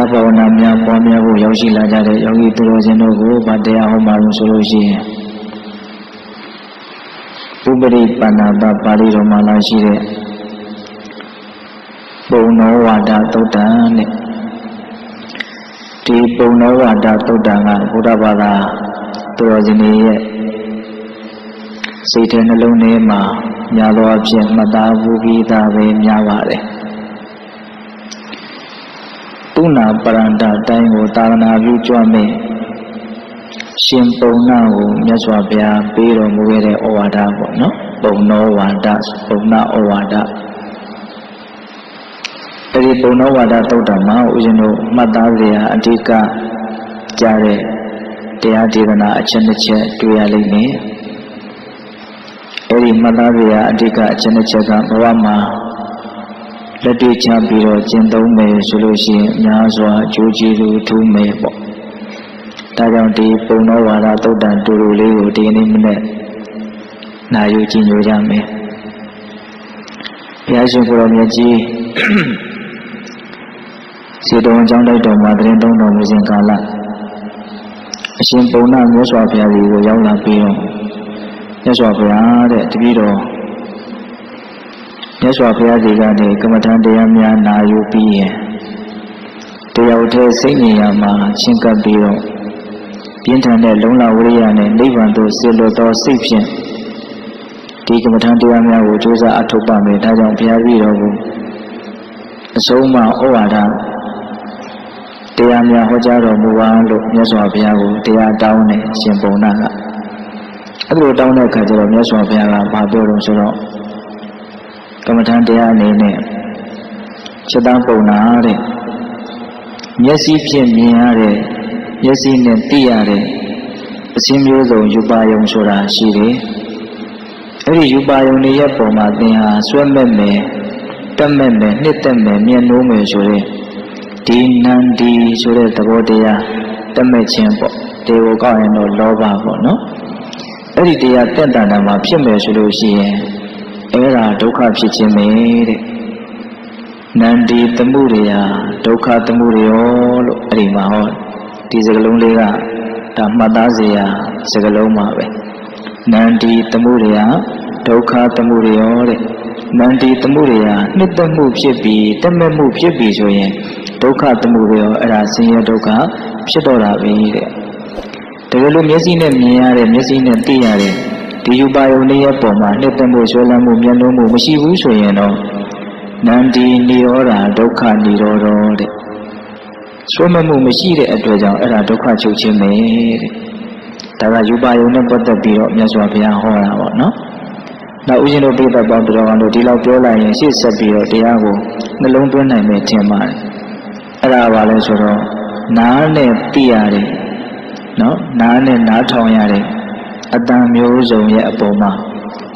တရားဘာဝနာများပွားများဖို့ရောက်ရှိလာကြတဲ့ယောဂီသူတော်စင်တို့ကိုဗတရားဟောမှာလို့ဆိုလို့ရှိရင်ဥပရိပန္နာတပါဠိတော်မှာလာရှိတဲ့ပုံနောဝါဒသုတ်တံနဲ့ဒီပုံနောဝါဒသုတ်တံကဘုရားဘာသာသူတော်စင်တွေရဲ့စိတ်ထဲနှလုံးထဲမှာညာသောအဖြစ်မှတ်သားဘူးပြီးသားပဲများပါတယ်ု နာပရန္တတိုင်းကိုသာသနာပြုကြွမယ်ရှင်ပုံနာကိုမြတ်စွာဘုရားပေးတော်မူခဲ့တဲ့ဩဝါဒပေါ့နော်ပုံနောဝါဒပုံနာဩဝါဒအဲဒီပုံနောဝါဒသုတ်တော်မှာဦးဇင်းတို့မှတ်သားကြရအဓိကကြားတဲ့တရားဒေသနာအချက်တစ်ချက်တွေ့ရလိမ့်မယ်အဲဒီမှတ်သားကြရအဓိကအချက်တစ်ချက်ကဘဝမှာ လက်တွေ့ချပြီးတော့ကျင့်သုံးမယ်ဆိုလို့ရှိရင်အများစွာအကျိုးကျေးဇူးထူးမယ်ပေါ့ဒါကြောင့်ဒီပုံတော်ဝါဒသုတ်တန်တူတူလေးကိုဒီနေ့မနေ့နာယူကြည့်ညိုကြမယ်ဘုရားရှင်ကိုရောမြတ်ကြီးစေတုံအကြောင်းတိုက်တော်မှာတရင်သုံးတော်မူစဉ်ကာလအရှင်ပုံနာမြတ်စွာဘုရားကြီးကိုရောက်လာပြီးတော့မြတ်စွာဘုရားတဲ့တပည့်တော် မြတ်စွာဘုရားဒီကနေကမ္မထံတရားများနာယူပြီးရင်တယောက်တည်းစိတ်ဉာဏ်မှာချင်းကပ်ပြီးတော့ပြင်းထန်တဲ့လုံလဝိရိယနဲ့နိဗ္ဗာန်သို့ဆင်းလို့သောစိတ်ဖြင့်ဒီကမ္မထံတရားများကိုကြိုးစားအထောက်ပံ့မယ်ဒါကြောင့်ဘုရားပြည်တော်ကိုအဆုံးမဩဝါဒတရားများဟောကြားတော်မူပါလို့မြတ်စွာဘုရားကိုတရားတောင်းတယ်ရှင်ပုံနာကအဲ့လိုတောင်းတဲ့အခါကျတော့မြတ်စွာဘုရားကမပြောတော့ဆိုတော့က မ္မထံတရားအနေနဲ့စိတ်သားပုံနာတဲ့မျက်စိဖြင့်မြင်ရတဲ့မျက်စိနဲ့သိရတဲ့အချင်းမျိုးစုံယူပါယုံဆိုတာရှိတယ်။အဲ့ဒီယူပါယုံတွေရဲ့ပုံမှာသင်ဟာဆွဲမဲ့မယ်တက်မဲ့မယ်နှစ်သက်မယ်မြင်နိုးမယ်ဆိုတဲ့ဒီနန္ဒီဆိုတဲ့သဘောတရားတက်မဲ့ခြင်းပေါ့ဒီကိုကောက်ရင်တော့လောဘပေါ့နော်။အဲ့ဒီတရားတက်တန်တာမှာဖြစ်မယ်ဆိုလို့ရှိရင် အဲ့ဒါဒုက္ခဖြစ်ခြင်းပဲတဲ့နန္ဒီသမှုရိယဒုက္ခသမှုရိယောလို့အဲ့ဒီမှာဟောဒီစကလုံးလေးကဒါမှတ်သားစရာစကလုံးပါပဲနန္ဒီသမှုရိယဒုက္ခသမှုရိယောတဲ့နန္ဒီသမှုရိယနှစ်သက်မှုဖြစ်ပြီးတက်မဲ့မှုဖြစ်ပြီးဆိုရင်ဒုက္ခသမှုရိယောအဲ့ဒါဆင်းရဲဒုက္ခဖြစ်တော့တာပဲတဲ့တကယ်လို့မျက်စိနဲ့မြင်ရတဲ့မျက်စိနဲ့သိရတဲ့ ဒီယူပါယုံလေးရဲ့ပုံမှာနှစ်သက်မှုဆွဲလန်းမှုမျက်လုံးမှုမရှိဘူးဆိုရင်တော့နန္ဒီနိရောဓဒုက္ခနိရောဓတဲ့ဆွဲမမှုမရှိတဲ့အတွက်ကြောင့်အဲ့ဒါဒုက္ခချုပ်ခြင်းပဲတဲ့ဒါကယူပါယုံနဲ့ပတ်သက်ပြီးတော့မြတ်စွာဘုရားဟောတာပေါ့နော်နောက်ဦးဇင်းတို့ပြတ်ပေါင်းတော်အောင်လို့ဒီလောက်ပြောလိုက်ရင်ရှေ့ဆက်ပြီးတော့တရားကိုနှလုံးသွင်းနိုင်မယ်ထင်ပါတယ်အဲ့ဒါပါလဲဆိုတော့နားနဲ့သိရတယ်နော်နားနဲ့နားထောင်ရတယ် အတန်မျိုးစုံရဲ့အပေါ်မှာ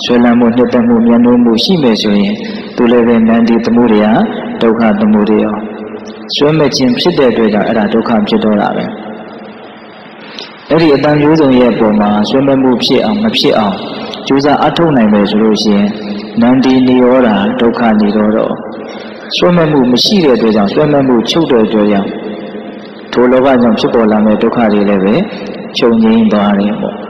ဆွေးလန်းမှုနှစ်သက်မှုမျက်နှာမှုရှိမယ်ဆိုရင်သူလည်းပဲနန္ဒီသမှုရိယဒုက္ခသမှုရိယဆွဲမဲ့ခြင်းဖြစ်တဲ့အတွက်ကြောင့်အဲ့ဒါဒုက္ခဖြစ်တော့တာပဲအဲ့ဒီအတန်မျိုးစုံရဲ့အပေါ်မှာဆွဲမဲ့မှုဖြစ်အောင်မဖြစ်အောင်ကြိုးစားအထောက်နိုင်မယ်ဆိုလို့ရှိရင်နန္ဒီနိရောဓဒုက္ခနိရောဓဆွဲမဲ့မှုမရှိတဲ့အတွက်ကြောင့်ဆွဲမဲ့မှုချုပ်တဲ့အတွက်ကြောင့်ထိုလောဘကြောင့်ဖြစ်ပေါ်လာမဲ့ဒုက္ခတွေလည်းပဲချုပ်ငြိမ်းသွားတယ်ပေါ့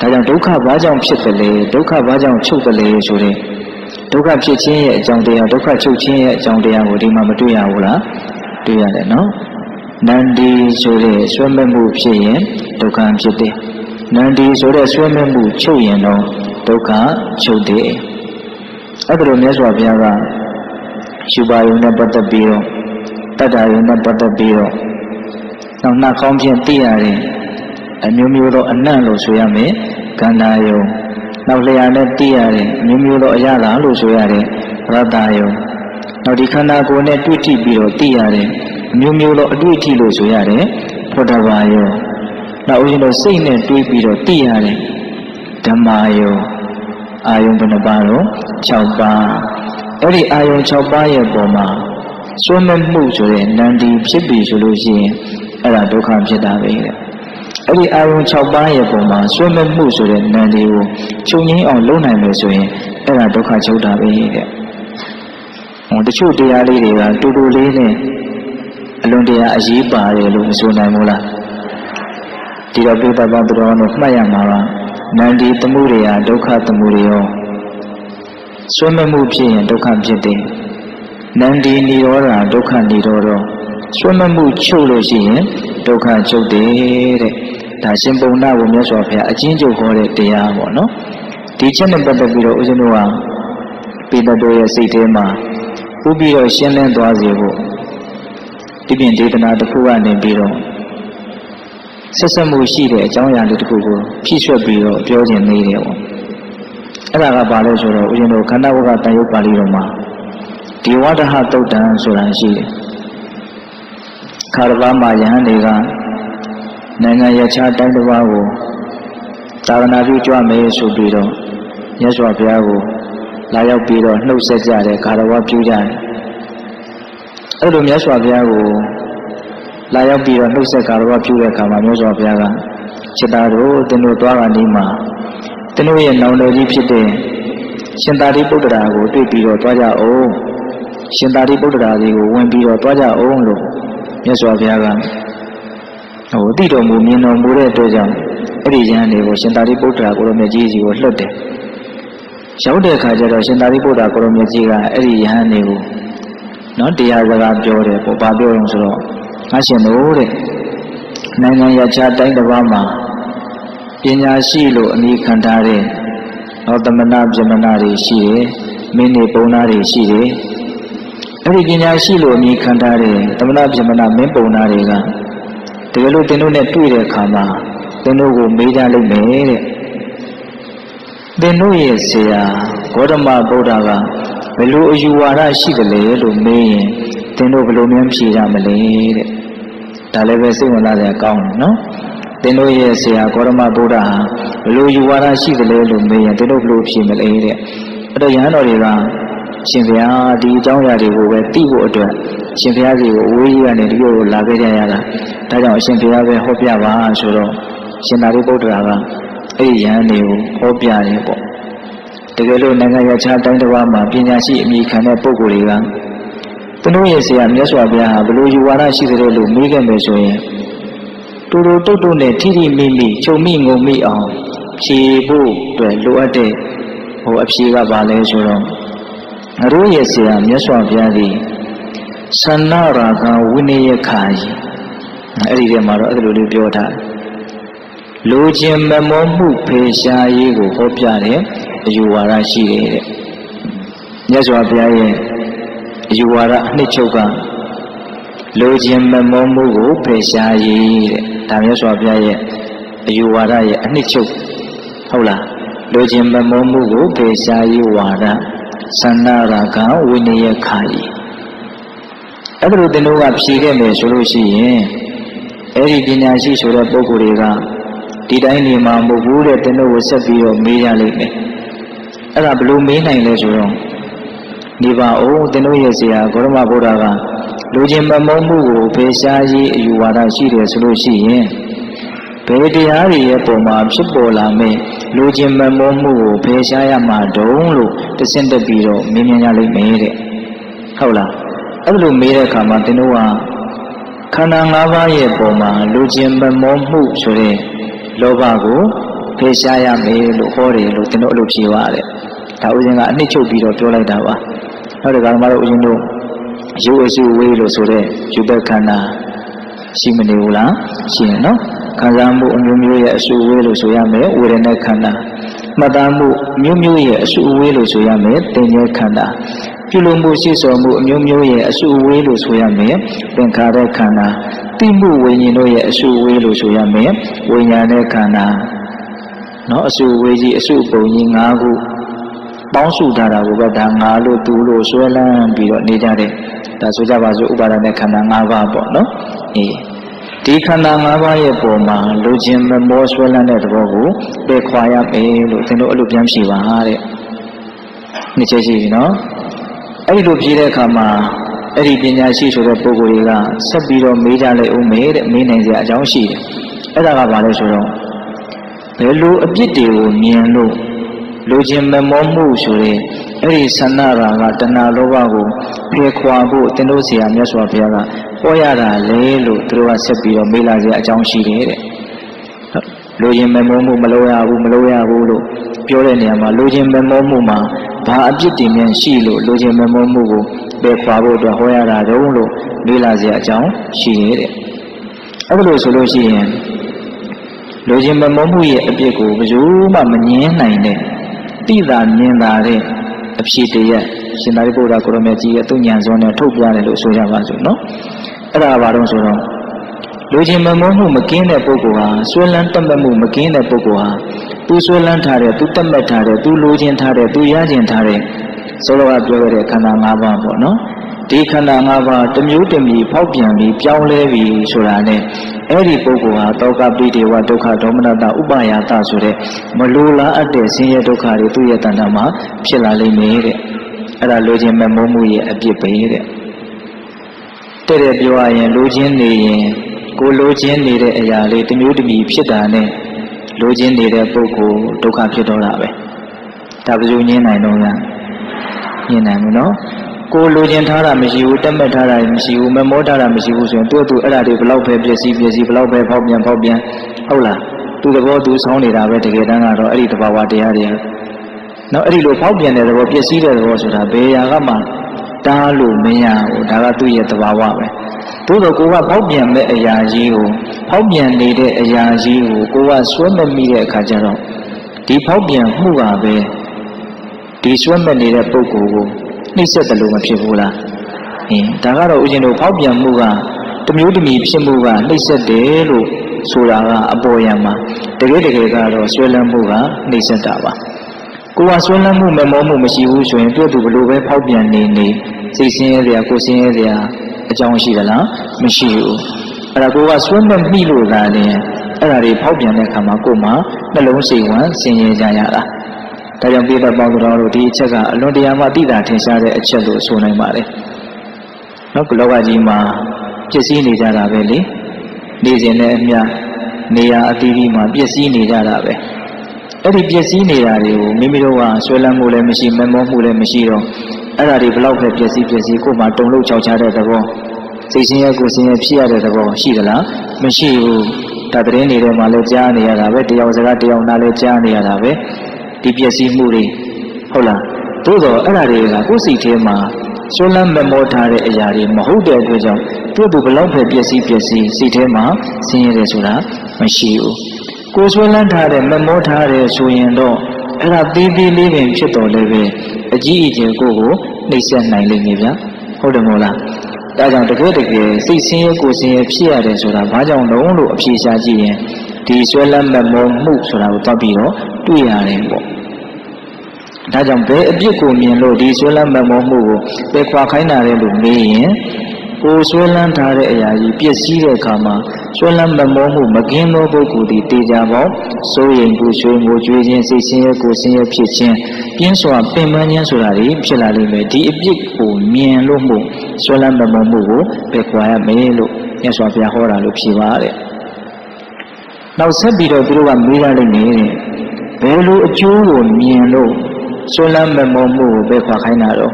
ဒါကြောင့်ဒုက္ခဘာကြောင့်ဖြစ်သလဲဒုက္ခဘာကြောင့်ချုပ်သလဲဆိုတဲ့ဒုက္ခဖြစ်ခြင်းရဲ့အကြောင်းတရားဒုက္ခချုပ်ခြင်းရဲ့အကြောင်းတရားကိုဒီမှာမတွေ့ရဘူးလားတွေ့ရတယ်နော်နန္ဒီဆိုတဲ့ဆွဲမဲ့မှုဖြစ်ရင်ဒုက္ခဖြစ်တယ်နန္ဒီဆိုတဲ့ဆွဲမဲ့မှုချုပ်ရင်တော့ဒုက္ခချုပ်တယ်အဲ့ဒါလိုမြတ်စွာဘုရားကရှုပါယုံနဲ့ပတ်သက်ပြီးတော့တတ္တယုံနဲ့ပတ်သက်ပြီးတော့နောက်နှာခေါင်းဖြင့်သိရတဲ့ အမျိုးမျိုးသောအနံ့လို့ဆိုရမယ်ကန္နာယုံနောက်လျာနဲ့သိရတဲ့အမျိုးမျိုးသောအရာလားလို့ဆိုရတဲ့ရတ္တယုံနောက်ဒီခန္ဓာကိုယ်နဲ့တွေ့ထိပြီးတော့သိရတဲ့အမျိုးမျိုးသောအတွေ့အထိလို့ဆိုရတဲ့ဖုဒ္ဓဘာယုံနောက်ဦးဇင်းတို့စိတ်နဲ့တွေးပြီးတော့သိရတဲ့ဓမ္မာယုံအာယုံဘယ်နှပါတော့6ပါးအဲ့ဒီအာယုံ6ပါးရဲ့ပုံမှာစွမ်းမမှုဆိုတဲ့နန္ဒီဖြစ်ပြီဆိုလို့ရှိရင်အဲ့ဒါဒုက္ခဖြစ်တာပဲတဲ့ အဲ့ဒီအာယုံ6ပါးရဲ့ပုံမှာဆွဲမဲ့မှုဆိုတဲ့နံလေးကိုချုပ်ငင်းအောင်လုပ်နိုင်မယ်ဆိုရင်အဲ့ဒါဒုက္ခချုပ်တာပဲတဲ့ဟိုတချို့တရားလေးတွေကတူတူလေးနဲ့အလွန်တရာအရေးပါတယ်လို့မဆိုနိုင်ဘူးလားဒီတော့ပြပပသူတော်နဲ့မှတ်ရမှာကနန္ဒီသမှုတွေဟာဒုက္ခသမှုတွေရောဆွေးမမှုဖြစ်ရင်ဒုက္ခဖြစ်တယ်နန္ဒီនិရောဓဒုက္ခនិရောဓ ဆွေးမမှုချုပ်လို့ရှိရင်ဒုက္ခချုပ်တယ်တဲ့ဒါရှင်ပုံနာကိုမြတ်စွာဘုရားအချင်းချုပ်ခေါ်တဲ့တရားပေါ့နော်ဒီချက်နဲ့ပတ်သက်ပြီးတော့ဦးဇင်းတို့ကပိတတော်ရဲ့စိတ်ထဲမှာဥပြီးတော့ရှင်းလင်းသွားစေဖို့ဒီပြင်ဒေသနာတစ်ခုကနေပြီးတော့ဆက်ဆက်မှုရှိတဲ့အကြောင်းအရာလေးတစ်ခုကိုဖြည့်ဆွတ်ပြီးတော့ပြောခြင်းနေတယ်ပေါ့အဲ့ဒါကဘာလဲဆိုတော့ဦးဇင်းတို့ခန္ဓာဝကတန်ရုပ်ပါဠိတော်မှာဒီဝဒဟတုတ်တံဆိုတာရှိတယ် ခါရဘာမှာယဟန်တွေကနိုင်ငံရခြားတိုင်းတစ်ပါးကိုသာသနာပြုကြွမယ်ဆိုပြီးတော့မြတ်စွာဘုရားကိုလာရောက်ပြီးတော့နှုတ်ဆက်ကြတယ်ကာရဝပြုကြတယ်အဲ့လိုမြတ်စွာဘုရားကိုလာရောက်ပြီးတော့နှုတ်ဆက်ကာရဝပြုတဲ့အခါမှာမြတ်စွာဘုရားကจิตသားတို့သင်တို့သွားကနေမှသင်တို့ရဲ့နောင်တော်ကြီးဖြစ်တဲ့ရှင်သာရိပုတ္တရာကိုတွေ့ပြီးတော့သွားကြအောင်ရှင်သာရိပုတ္တရာကြီးကိုဝင်ပြီးတော့သွားကြအောင်လို့ မြတ်စွာဘုရားကဟိုတိတော်မူမြင်တော်မူတဲ့အတွက်ကြောင့်အဲ့ဒီယဟန်တွေကိုရှင်သာရိပုတ္တရာကိုရောမြတ်ကြီးစီကိုလှတ်တယ်ရောက်တဲ့အခါကျတော့ရှင်သာရိပုတ္တရာကိုရောမြတ်ကြီးကအဲ့ဒီယဟန်တွေကိုနော်တရားစကားပြောတယ်ပေါ့ဘာပြောလို့ဆိုတော့ငါရှင်တို့တဲ့နိုင်ငံရခြားတိုင်းတစ်ပါးမှာပညာရှိလို့အမိခံထားတဲ့ဟောသမဏပြမနာတွေရှိတယ်မင်းနေပုံနာတွေရှိတယ် အဲ့ဒီပညာရှိလို့အမိခံထားတဲ့သမဏပြမနာမင်းပုံနာတွေကတကယ်လို့သင်တို့နဲ့တွေ့တဲ့အခါမှာသင်တို့ကိုမေးကြလိမ့်မယ်တဲ့သင်တို့ရဲ့ဆရာဂေါတမဗုဒ္ဓကဘယ်လိုအယူဝါဒရှိတယ်လဲလို့မေးရင်သင်တို့ဘယ်လိုများဖြေကြမလဲတဲ့ဒါလည်းပဲစိတ်ဝင်စားစရာကောင်းတယ်နော်သင်တို့ရဲ့ဆရာဂေါတမဗုဒ္ဓဟာဘယ်လိုယူဝါဒရှိတယ်လဲလို့မေးရင်သင်တို့ဘယ်လိုဖြေမလဲတဲ့အဲ့တော့ယဟန်တော်တွေက ရှင်ဘုရားဒီအကြောင်းအရာတွေကိုပဲသိဖို့အတွက်ရှင်ဘုရားစီကိုအဝေးကြီးကနေဒီလိုလာခဲ့ကြရတာဒါကြောင့်အရှင်ဘုရားပဲဟောပြပါဆိုတော့ရှင်သာရိပုတ္တရာကအဲ့ဒီယဟန်တွေကိုဟောပြတယ်ပေါ့တကယ်လို့နိုင်ငံရခြားတိုင်းတစ်ပါးမှာပညာရှိအမိခံတဲ့ပုဂ္ဂိုလ်တွေကသူတို့ရဲ့ဆရာမြတ်စွာဘုရားဟာဘယ်လိုယူဝါဒရှိသလဲလို့မေးခဲ့မယ်ဆိုရင်တူတူတုတ်တုတ်နဲ့ထိထိမိမိခြုံမိငုံမိအောင်ဖြေဖို့အတွက်လိုအပ်တဲ့ဟိုအဖြေကပါလဲဆိုတော့ ငါတို့ရဲ့ဆရာမြတ်စွာဘုရားသည်သန္နရာဂဝိနည်းခာယီအဲ့ဒီထဲမှာတော့အဲ့လိုလေးပြောထားတယ်လိုခြင်းမမောမှုဖေရှားရေးကိုဟောပြတယ်အယူဝါဒရှိတယ်တဲ့မြတ်စွာဘုရားရဲ့အယူဝါဒအနှစ်ချုပ်ကလိုခြင်းမမောမှုကိုဖေရှားရေးတဲ့ဒါမြတ်စွာဘုရားရဲ့အယူဝါဒရဲ့အနှစ်ချုပ်ဟုတ်လားလိုခြင်းမမောမှုကိုဖေရှားရေးဝါဒ သန္နာရာဂဝိနည်းခာယီအဲ့ဒါလိုသင်တို့ကဖြေခဲ့မယ်ဆိုလို့ရှိရင်အဲ့ဒီပညာရှိဆိုတဲ့ပုဂ္ဂိုလ်တွေကဒီတိုင်းနေမှာမဟုတ်ဘူးတဲ့သင်တို့ကိုဆက်ပြီးတော့မေးရလိမ့်မယ်အဲ့ဒါဘလို့မေးနိုင်လဲဆိုတော့နေပါဦးသင်တို့ရဲ့ဆရာဂေါရမဗုဒ္ဓကလူချင်းမမုန်းမှုကိုဖေရှားရေးအယူဝါဒရှိတယ်ဆိုလို့ရှိရင် ဘယ်တရားတွေရဲ့ပုံမှာဖြစ်ပေါ်လာမယ့်လူချင်းမမုန်းမှုကိုဖေရှားရမှာတုံးလို့တဆင့်တက်ပြီးတော့မြင်မြင်ရလိမ့်မယ်တဲ့ဟုတ်လားအဲ့လိုမေးတဲ့အခါမှာသင်တို့ကခန္ဓာ၅ပါးရဲ့ပုံမှာလူချင်းမမုန်းမှုဆိုတဲ့လောဘကိုဖေရှားရမယ်လို့ဟောတယ်လို့သင်တို့အလိုဖြေပါတဲ့ဒါဥစဉ်ကအနှစ်ချုပ်ပြီးတော့ပြောလိုက်တာပါနောက်တစ်ခါမှတော့ဥစဉ်တို့ရုပ်အစုဝေးလို့ဆိုတဲ့ယူဘက်ခန္ဓာရှိမနေဘူးလားရှိရင်နော် ခံစားမှုအမျိုးမျိုးရဲ့အစုဝေးလို့ဆိုရမယ်ဝေဒနာခန္ဓာမှတ်သားမှုမျိုးမျိုးရဲ့အစုအဝေးလို့ဆိုရမယ်သင်္ညေခန္ဓာပြုလုပ်မှုရှိစောမှုအမျိုးမျိုးရဲ့အစုအဝေးလို့ဆိုရမယ်သင်္ခါရခန္ဓာသိမှုဝိညာဉ်တို့ရဲ့အစုအဝေးလို့ဆိုရမယ်ဝိညာဉ်နဲ့ခန္ဓာနော်အစုအဝေးကြီးအစုပုံကြီး၅ခုပေါင်းစုထားတာကိုပဲဒါငါလို့သူလို့ဆွဲလန်းပြီးတော့နေကြတယ်ဒါဆိုကြပါစို့ဥပါဒနဲ့ခန္ဓာ၅ပါးပေါ့နော်အေး ဒီခန္ဓာ၅ပါးရဲ့ပုံမှာလူချင်းမမောဆွဲလန်းတဲ့သဘောကိုပယ်ခွာရမယ်လို့သင်တို့အဲ့လိုပြန်ဖြေပါတဲ့နှစ်ချက်ရှိပြီနော်အဲ့ဒီလိုဖြေတဲ့အခါမှာအဲ့ဒီပညာရှိဆိုတဲ့ပုဂ္ဂိုလ်တွေကဆက်ပြီးတော့မေးကြလိုက်ဦးမယ်တဲ့မေးနိုင်စရာအကြောင်းရှိတယ်အဲ့ဒါကဘာလဲဆိုတော့ဘယ်လိုအပြစ်တွေကိုမြင်လို့လူချင်းမမောမှုဆိုတဲ့အဲ့ဒီဆန္ဒရာကတဏှာလောဘကိုဖေခွာဖို့သင်တို့ဆရာမြတ်စွာဘုရားက ဟောရတာလဲလို့သူတို့ကဆက်ပြီးတော့မေးလာကြအကြောင်းရှိတယ်တဲ့လူချင်းမမောမှုမလို့ရဘူးမလို့ရဘူးလို့ပြောတဲ့နေရာမှာလူချင်းမမောမှုမှာဘာအပြစ်တင်မြန်ရှိလို့လူချင်းမမောမှုကိုပယ်ခွာဖို့အတွက်ဟောရတာတုံးလို့မေးလာကြအကြောင်းရှိတယ်တဲ့အဲ့လိုဆိုလို့ရှိရင်လူချင်းမမောမှုရဲ့အပြစ်ကိုဘယ်သူမှမငြင်းနိုင်တဲ့တိတာမြင်တာတဲ့ အဖြစ်တည်းရှင်သာရိပုတ္တရာကိုရမေကြီးရဲ့သူညံစွန်းနဲ့ထုတ်ပြတယ်လို့ဆိုကြပါစို့နော်အဲ့ဒါဘာလို့ဆိုတော့လူချင်းမမုန်းမှုမကင်းတဲ့ပုဂ္ဂိုလ်ဟာဆွဲလန်းတက်မဲ့မှုမကင်းတဲ့ပုဂ္ဂိုလ်ဟာသူဆွဲလန်းထားတဲ့သူတက်မဲ့ထားတဲ့သူလိုချင်ထားတဲ့သူရချင်ထားတဲ့ဆိုလိုကပြောခဲ့တဲ့ခန္ဓာ၅ပါးပေါ့နော် ဒီခန္ဓာ၅ပါးတစ်မျိုးတစ်မျိုးဖောက်ပြန်ပြီးပြောင်းလဲပြီးဆိုတာနဲ့အဲ့ဒီပုဂ္ဂိုလ်ဟာတောကပိတေဝဒုက္ခဒေါမနတဥပယာတဆိုတဲ့မလိုလားအပ်တဲ့ဆင်းရဲဒုက္ခတွေသူ့ရဲ့တဏ္ဍာမှာဖြစ်လာလိမ့်မယ်တဲ့အဲ့ဒါလိုချင်မဲ့မုန်းမှုရဲ့အပြစ်ပဲတဲ့တဲ့တဲ့ပြောရရင်လိုချင်နေရင်ကိုလိုချင်နေတဲ့အရာလေးတစ်မျိုးတစ်မျိုးဖြစ်တာနဲ့လိုချင်နေတဲ့ပုဂ္ဂိုလ်ဒုက္ခဖြစ်တော့တာပဲဒါဘယ်လိုညင်းနိုင်တော့ရညင်းနိုင်မလို့ ကိုလိုချင်ထားတာမရှိဘူးတက်မဲ့ထားတာမရှိဘူးမမောထားတာမရှိဘူးဆိုရင်သူ့သူအဲ့ဒါတွေဘလောက်ပဲပြည့်စည်ပြည့်စည်ဘလောက်ပဲဖောက်ပြန်ဖောက်ပြန်ဟုတ်လားသူသဘောသူဆောင်းနေတာပဲတကယ်တမ်းကတော့အဲ့ဒီတဘာဝတရားတွေနော်အဲ့ဒီလိုဖောက်ပြန်တဲ့သဘောပြည့်စည်တဲ့သဘောဆိုတာဘယ်ရာကမှတားလို့မရဘူးဒါကသူ့ရဲ့သဘာဝပဲသို့တော့ကိုကဖောက်ပြန်မဲ့အရာကြီးကိုဖောက်ပြန်နေတဲ့အရာကြီးကိုကိုကဆွဲမမိတဲ့အခါကျတော့ဒီဖောက်ပြန်မှုကပဲဒီဆွဲမဲ့နေတဲ့ပုဂ္ဂိုလ်ကို နှိမ့်ဆက်တယ်လို့မဖြစ်ဘူးလားအင်းဒါကတော့ဦးဇင်းတို့ဖောက်ပြန်မှုကတမျိုးတမီဖြစ်မှုကနှိမ့်ဆက်တယ်လို့ဆိုတာကအပေါ်ယံမှာတကယ်တကယ်ကတော့ဆွဲလန်းမှုကနှိမ့်ဆက်တာပါကိုယ်ကဆွဲလန်းမှုမမောမှုမရှိဘူးဆိုရင်သူ့သူဘလို့ပဲဖောက်ပြန်နေနေစိတ်ဆင်းရဲစရာကိုယ်ဆင်းရဲစရာအကြောင်းရှိသလားမရှိဘူးအဲ့ဒါကိုကဆွဲမဲ့မိလို့သာလည်းအဲ့ဒါတွေဖောက်ပြန်တဲ့အခါမှာကိုယ်မှာနှလုံးစိတ်ဝမ်းဆင်းရဲကြရတာ ဒါကြောင့်ပိဋကပေါင်းတော်တို့ဒီအချက်ကအလွန်တရာမှသိတာထင်ရှားတဲ့အချက်လို့ဆိုနိုင်ပါတယ်နော်ကလောကကြီးမှာပြည့်စည်နေကြတာပဲလေနေစဉ်နဲ့အမျှနေရာအသီးသီးမှာပြည့်စည်နေကြတာပဲအဲ့ဒီပြည့်စည်နေတာတွေကိုမိမိတို့ကဆွဲလန်းမှုလည်းမရှိမမောမှုလည်းမရှိတော့အဲ့ဒါတွေဘလောက်ပဲပြည့်စည်ပြည့်စည်ကိုယ်မှာတုံလို့ချောက်ချတဲ့သဘောစိတ်ဆင်းရဲကိုယ်ဆင်းရဲဖြစ်ရတဲ့သဘောရှိသလားမရှိဘူးဒါတရင်နေတဲ့မှာလည်းကြားနေရတာပဲတယောက်စကားတယောက်နားလည်းကြားနေရတာပဲ ဒီပျက်စီးမှုတွေဟုတ်လားသို့တော့အဲ့ဒါတွေကကိုယ်စိတ်ထဲမှာဆွလန်းမမောထားတဲ့အရာတွေမဟုတ်တဲ့အတွက်ကြောင့်သူ့သူဘလောက်ပဲပျက်စီးပျက်စီးစိတ်ထဲမှာဆင်းရဲတယ်ဆိုတာမရှိဘူးကိုယ်ဆွလန်းထားတဲ့မမောထားတဲ့ဆိုရင်တော့အဲ့ဒါသေးသေးလေးပင်ဖြစ်တော်လည်းပဲအကြီးအကျယ်ကိုကိုနှိမ့်ဆက်နိုင်လိမ့်မယ်ဗျာဟုတ်တယ်မို့လားဒါကြောင့်တကယ်တကယ်စိတ်ဆင်းရဲကိုယ်ဆင်းရဲဖြစ်ရတယ်ဆိုတာဘာကြောင့်လုံးလို့အဖြေရှာကြည့်ရင်ဒီဆွဲလန်းမမောမှုဆိုတာကိုတွက်ပြီးတော့တွေ့ရတယ်ပေါ့ ဒါကြောင့်ဘယ်အပြစ်ကိုမြင်လို့ဒီဆွဲလန်းမမောမှုကိုပယ်ခွာခိုင်းတာလဲလို့မေးရင်ကိုဆွဲလန်းထားတဲ့အရာကြီးပြည့်စည်တဲ့အခါမှာဆွဲလန်းမမောမှုမကင်းသောပုဂ္ဂိုလ်ဒီတေချာပေါင်းစိုးရင်ကိုရွှေငိုကြွေးခြင်းစိတ်ဆင်းရဲကိုဆင်းရဲဖြစ်ခြင်းပြင်းစွာပင်ပန်းခြင်းဆိုတာတွေဖြစ်လာလိမ့်မယ်ဒီအပြစ်ကိုမြင်လို့မှုဆွဲလန်းမမောမှုကိုပယ်ခွာရမယ်လို့မြတ်စွာဘုရားဟောတာလို့ဖြေပါတဲ့နောက်ဆက်ပြီးတော့သူတို့ကမေးရလိမ့်မယ်တဲ့ဘယ်လိုအကျိုးကိုမြင်လို့ ဆွဲလန်းမမောမှုကိုပယ်ခွာခိုင်းတာတော့